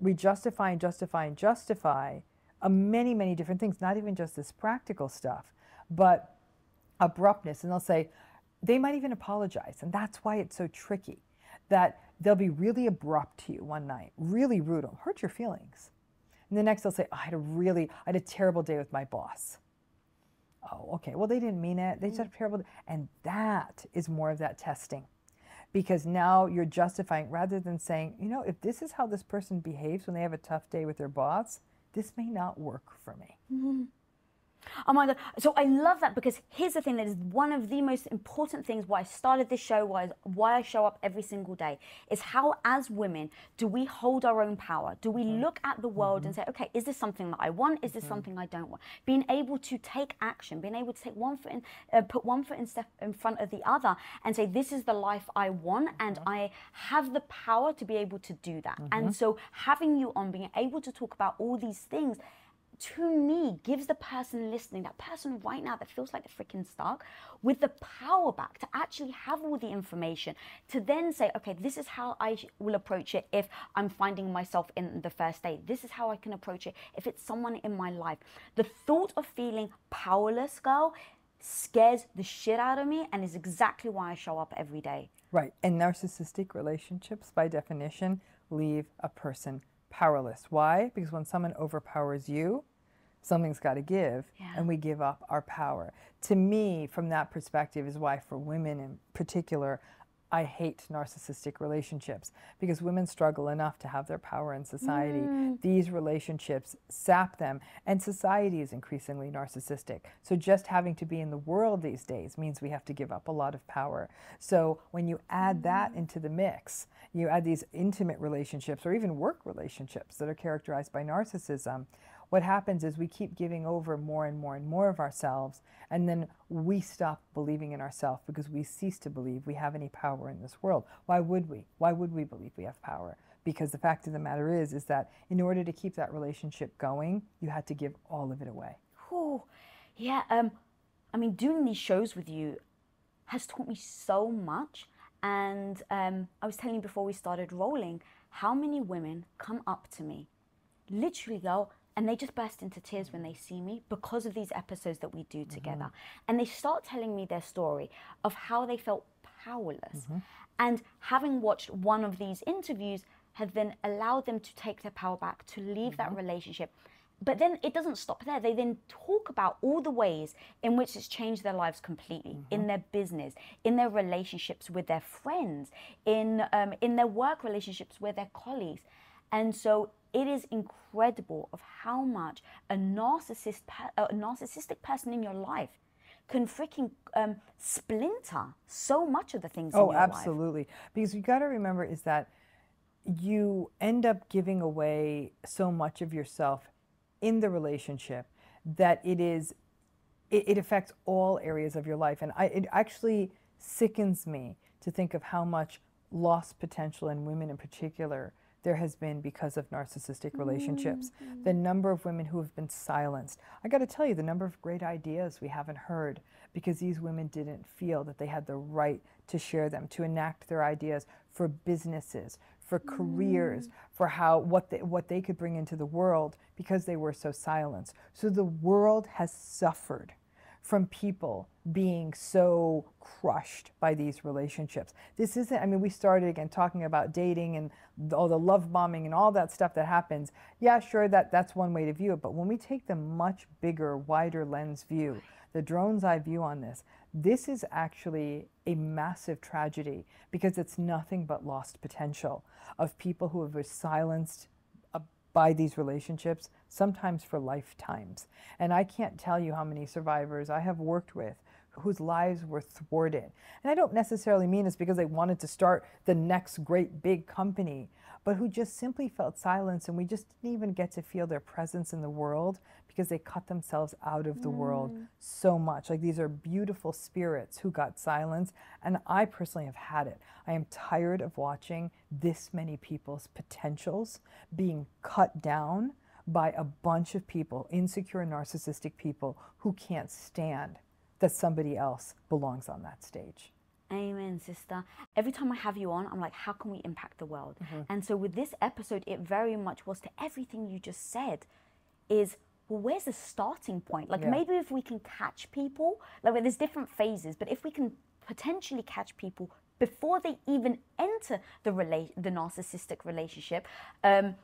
we justify and justify and justify uh, many, many different things, not even just this practical stuff, but abruptness. And they'll say, they might even apologize. And that's why it's so tricky that they'll be really abrupt to you one night, really rude, will hurt your feelings. And the next they'll say, oh, I had a really, I had a terrible day with my boss. Oh, okay. Well, they didn't mean it. They just had a terrible day. And that is more of that testing because now you're justifying rather than saying, you know, if this is how this person behaves when they have a tough day with their boss, this may not work for me. Mm-hmm. Oh my God. So I love that because here's the thing that is one of the most important things why I started this show, why, why I show up every single day, is how, as women, do we hold our own power? Do we mm-hmm. look at the world mm-hmm. and say, okay, is this something that I want? Is this mm-hmm. something I don't want? Being able to take action, being able to take one foot in, uh, put one foot in, step in front of the other and say, this is the life I want and mm-hmm. I have the power to be able to do that. And mm-hmm. so having you on, being able to talk about all these things, to me gives the person listening, that person right now that feels like they're freaking stuck, with the power back to actually have all the information to then say, okay, this is how I will approach it if I'm finding myself in the first date. This is how I can approach it if it's someone in my life. The thought of feeling powerless, girl, scares the shit out of me and is exactly why I show up every day. Right. And narcissistic relationships, by definition, leave a person powerless. Why? Because when someone overpowers you, something's got to give yeah. and we give up our power to me from that perspective is why for women in particular I hate narcissistic relationships because women struggle enough to have their power in society. Mm. These relationships sap them, and society is increasingly narcissistic. So, just having to be in the world these days means we have to give up a lot of power. So, when you add that mm. into the mix, you add these intimate relationships or even work relationships that are characterized by narcissism, what happens is we keep giving over more and more and more of ourselves, and then we stop believing in ourselves because we cease to believe we have any power in this world. Why would we? Why would we believe we have power? Because the fact of the matter is, is that in order to keep that relationship going, you had to give all of it away. Whew. Yeah, um, I mean, doing these shows with you has taught me so much. And um, I was telling you before we started rolling how many women come up to me, literally go, and they just burst into tears when they see me because of these episodes that we do together. Mm-hmm. And they start telling me their story of how they felt powerless. Mm-hmm. And having watched one of these interviews has then allowed them to take their power back, to leave mm-hmm. that relationship. But then it doesn't stop there. They then talk about all the ways in which it's changed their lives completely mm-hmm. in their business, in their relationships with their friends, in um, in their work relationships with their colleagues. And so it is incredible of how much a narcissist, a narcissistic person in your life can freaking um, splinter so much of the things. Oh, absolutely. Life. Because you got to remember is that you end up giving away so much of yourself in the relationship that it is it, it affects all areas of your life, and I, it actually sickens me to think of how much lost potential in women in particular there has been because of narcissistic relationships. Mm-hmm. The number of women who have been silenced. I got to tell you, the number of great ideas we haven't heard because these women didn't feel that they had the right to share them, to enact their ideas for businesses, for careers, mm. for how what they, what they could bring into the world because they were so silenced. So the world has suffered from people being so crushed by these relationships. This isn't, I mean, we started again talking about dating and all the love bombing and all that stuff that happens. Yeah, sure, that, that's one way to view it. But when we take the much bigger, wider lens view, the drone's eye view on this, this is actually a massive tragedy because it's nothing but lost potential of people who have been silenced by these relationships, sometimes for lifetimes. And I can't tell you how many survivors I have worked with whose lives were thwarted. And I don't necessarily mean it's because they wanted to start the next great big company, but who just simply felt silence and we just didn't even get to feel their presence in the world because they cut themselves out of the mm. world so much. Like these are beautiful spirits who got silence, and I personally have had it. I am tired of watching this many people's potentials being cut down by a bunch of people, insecure, narcissistic people who can't stand that somebody else belongs on that stage. Amen, sister. Every time I have you on, I'm like, how can we impact the world? Mm-hmm. And so with this episode, it very much was to everything you just said is well, where's the starting point? Like yeah. maybe if we can catch people, like there's different phases, but if we can potentially catch people before they even enter the rela- the narcissistic relationship, um,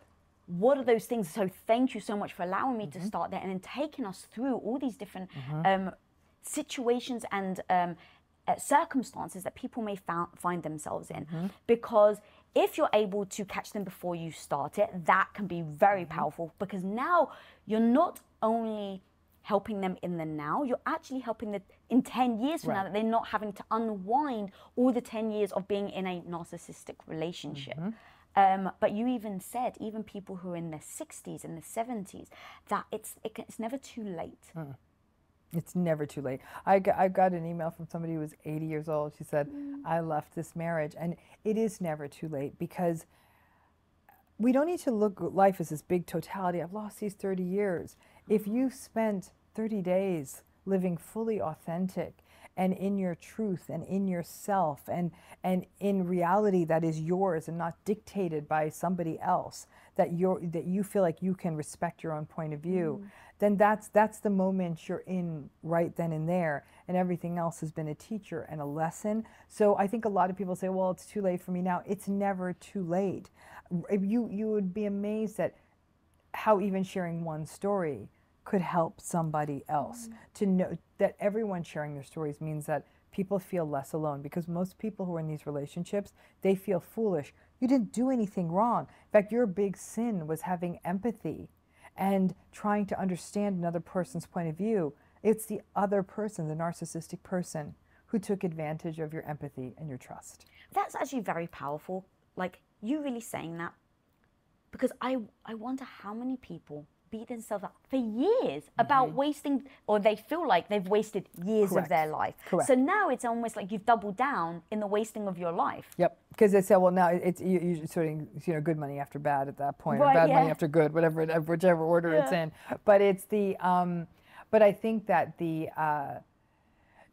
what are those things? So thank you so much for allowing me mm-hmm. to start there and then taking us through all these different mm-hmm. um, situations and um, uh, circumstances that people may fa- find themselves in. Mm-hmm. Because if you're able to catch them before you start it, that can be very mm-hmm. powerful because now you're not only helping them in the now, you're actually helping them in 10 years from right. now that they're not having to unwind all the 10 years of being in a narcissistic relationship. Mm-hmm. Um, but you even said, even people who are in their 60s and their 70s, that it's, it, it's never too late. Mm. It's never too late. I got, I got an email from somebody who was 80 years old. She said, mm. I left this marriage. And it is never too late because we don't need to look at life as this big totality. I've lost these 30 years. If you spent 30 days living fully authentic and in your truth and in yourself and, and in reality that is yours and not dictated by somebody else, that, you're, that you feel like you can respect your own point of view, mm then that's that's the moment you're in right then and there and everything else has been a teacher and a lesson. So i think a lot of people say well it's too late for me now. It's never too late. You you would be amazed at how even sharing one story could help somebody else. Mm to know that everyone sharing their stories means that people feel less alone because most people who are in these relationships they feel foolish. You didn't do anything wrong. In fact your big sin was having empathy and trying to understand another person's point of view. It's the other person, the narcissistic person, who took advantage of your empathy and your trust. That's actually very powerful. Like you really saying that because I I wonder how many people beat themselves up for years about wasting, or they feel like they've wasted years of their life. Correct. So now it's almost like you've doubled down in the wasting of your life. Yep, because they say, well, now it's you, you're sort of you know good money after bad at that point, or Right, bad money after good, whatever, whichever order it's Yeah. in. But it's the, um, but I think that the uh,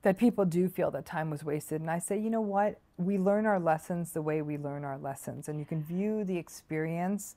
that people do feel that time was wasted, and I say, you know what? We learn our lessons the way we learn our lessons, and you can view the experience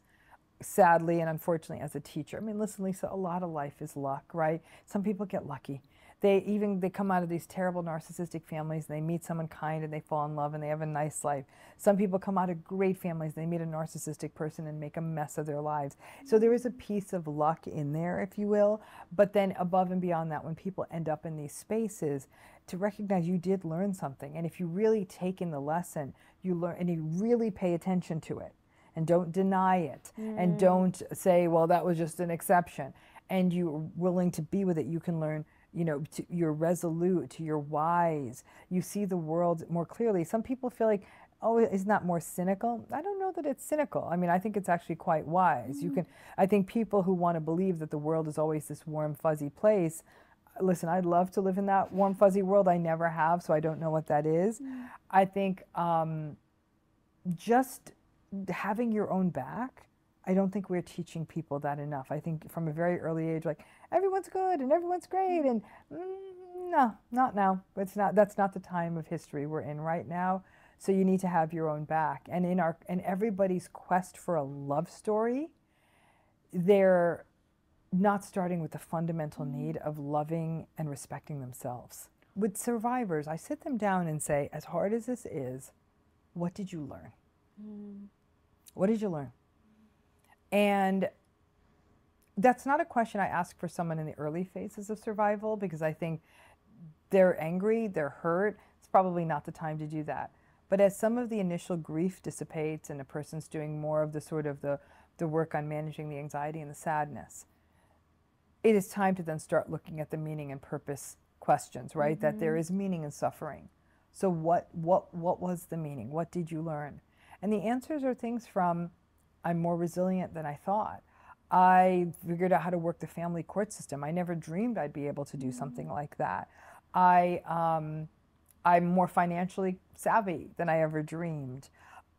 sadly and unfortunately as a teacher. I mean, listen, Lisa, a lot of life is luck, right? Some people get lucky. They even they come out of these terrible narcissistic families and they meet someone kind and they fall in love and they have a nice life. Some people come out of great families, they meet a narcissistic person and make a mess of their lives. So there is a piece of luck in there, if you will. But then above and beyond that, when people end up in these spaces, to recognize you did learn something. And if you really take in the lesson, you learn and you really pay attention to it and don't deny it. And mm. don't say well that was just an exception. And you're willing to be with it. You can learn you know to, you're resolute you're wise. You see the world more clearly. Some people feel like oh isn't that more cynical. I don't know that it's cynical. I mean i think it's actually quite wise. You mm. can i think people who want to believe that the world is always this warm fuzzy place listen i'd love to live in that warm fuzzy world. I never have so i don't know what that is. Mm. I think um, just having your own back i don't think we're teaching people that enough. I think from a very early age like everyone's good and everyone's great and mm, no not now. It's not that's not the time of history we're in right now. So you need to have your own back. And in our in everybody's quest for a love story they're not starting with the fundamental need of loving and respecting themselves. With survivors i sit them down and say as hard as this is what did you learn what did you learn? And that's not a question I ask for someone in the early phases of survival because I think they're angry, they're hurt. It's probably not the time to do that. But as some of the initial grief dissipates and a person's doing more of the sort of the, the work on managing the anxiety and the sadness, it is time to then start looking at the meaning and purpose questions, right? That there mm-hmm. is meaning in suffering. So what what what was the meaning? What did you learn? And the answers are things from I'm more resilient than I thought. I figured out how to work the family court system. I never dreamed I'd be able to do something like that. I um, I'm more financially savvy than I ever dreamed.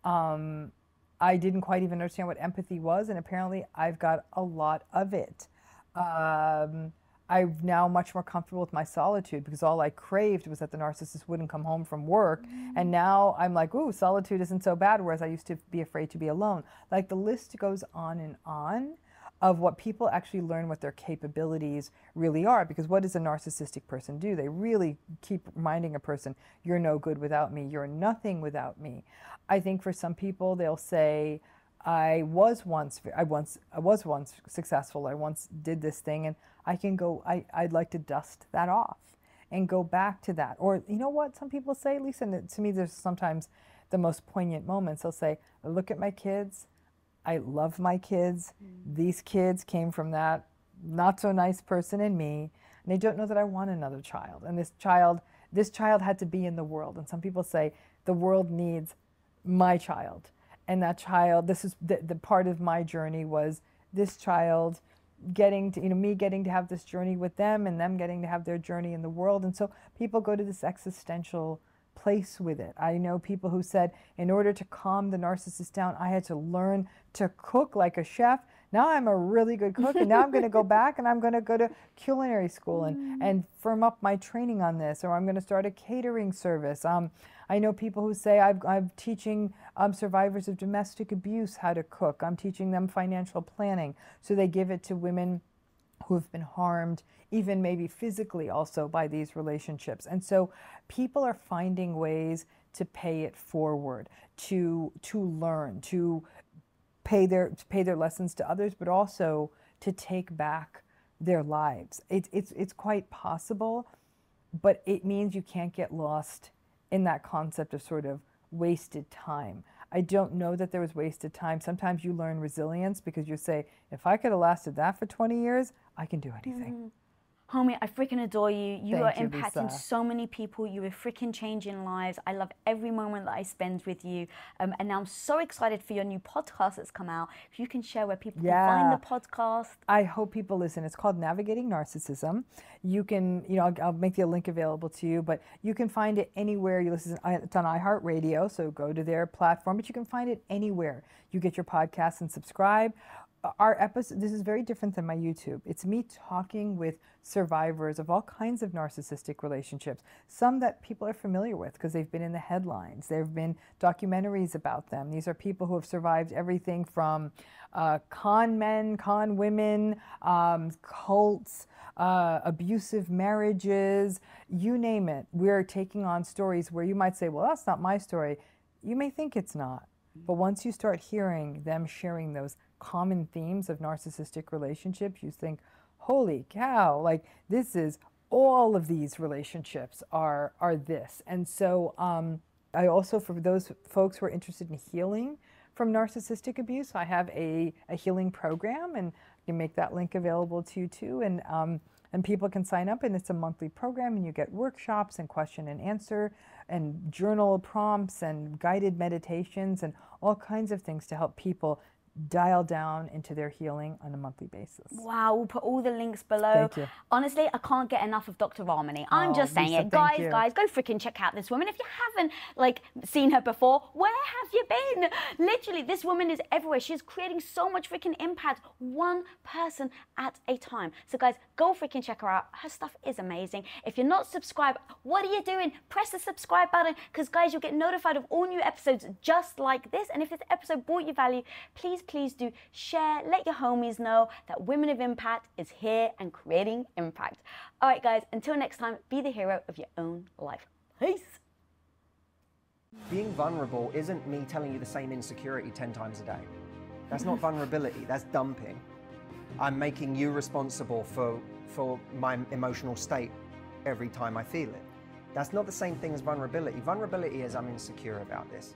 Um, I didn't quite even understand what empathy was, and apparently I've got a lot of it. Um, I'm now much more comfortable with my solitude because all I craved was that the narcissist wouldn't come home from work. And mm. now I'm like, ooh, solitude isn't so bad, whereas I used to be afraid to be alone. Like the list goes on and on of what people actually learn what their capabilities really are. Because what does a narcissistic person do? They really keep reminding a person, you're no good without me, you're nothing without me. I think for some people, they'll say, I was once I once I was once successful. I once did this thing and I can go I, I'd like to dust that off and go back to that. Or you know what some people say, Lisa, and to me there's sometimes the most poignant moments. They'll say, look at my kids. I love my kids. Mm. These kids came from that not so nice person in me. And they don't know that I want another child. And this child, this child had to be in the world. And some people say the world needs my child and that child this is the, the part of my journey was this child getting to you know me getting to have this journey with them and them getting to have their journey in the world. And so people go to this existential place with it. I know people who said in order to calm the narcissist down i had to learn to cook like a chef. Now i'm a really good cook and now i'm going to go back and i'm going to go to culinary school and, and firm up my training on this or i'm going to start a catering service. Um, I know people who say I've, I'm teaching um, survivors of domestic abuse how to cook. I'm teaching them financial planning. So they give it to women who have been harmed, even maybe physically also by these relationships. And so people are finding ways to pay it forward, to to learn, to pay their to pay their lessons to others, but also to take back their lives. It, it's it's quite possible, but it means you can't get lost in that concept of sort of wasted time. I don't know that there was wasted time. Sometimes you learn resilience because you say, if I could have lasted that for 20 years, I can do anything. Mm-hmm. Homie, I freaking adore you. You Thank are you, impacting Lisa. so many people. You are freaking changing lives. I love every moment that I spend with you. Um, and now I'm so excited for your new podcast that's come out. If you can share where people can find the podcast. I hope people listen. It's called Navigating Narcissism. You can, you know, I'll, I'll make the link available to you, but you can find it anywhere you listen. It's on iHeartRadio, so go to their platform, but you can find it anywhere you get your podcast and subscribe. Our episode, this is very different than my YouTube. It's me talking with survivors of all kinds of narcissistic relationships, some that people are familiar with because they've been in the headlines. There have been documentaries about them. These are people who have survived everything from uh, con men, con women, um, cults, uh, abusive marriages, you name it. We're taking on stories where you might say, well, that's not my story. You may think it's not. But once you start hearing them sharing those common themes of narcissistic relationships, you think, holy cow, like this is all of these relationships are are this. And so um, I also, for those folks who are interested in healing from narcissistic abuse, I have a, a healing program and can make that link available to you too. And um, and people can sign up and it's a monthly program and you get workshops and question and answer and journal prompts and guided meditations and all kinds of things to help people dial down into their healing on a monthly basis. Wow, we'll put all the links below. Thank you. Honestly, I can't get enough of Dr. Ramani. I'm Oh, just saying Lisa, it. Guys, you. guys, go freaking check out this woman. If you haven't like seen her before, where have you been? Literally, this woman is everywhere. She's creating so much freaking impact, one person at a time. So guys, go freaking check her out. Her stuff is amazing. If you're not subscribed, what are you doing? Press the subscribe button because guys, you'll get notified of all new episodes just like this. And if this episode brought you value, please, please do share, let your homies know that Women of Impact is here and creating impact. All right, guys, until next time, be the hero of your own life. Peace. Being vulnerable isn't me telling you the same insecurity 10 times a day. That's not vulnerability, that's dumping. I'm making you responsible for, for my emotional state every time I feel it. That's not the same thing as vulnerability. Vulnerability is I'm insecure about this.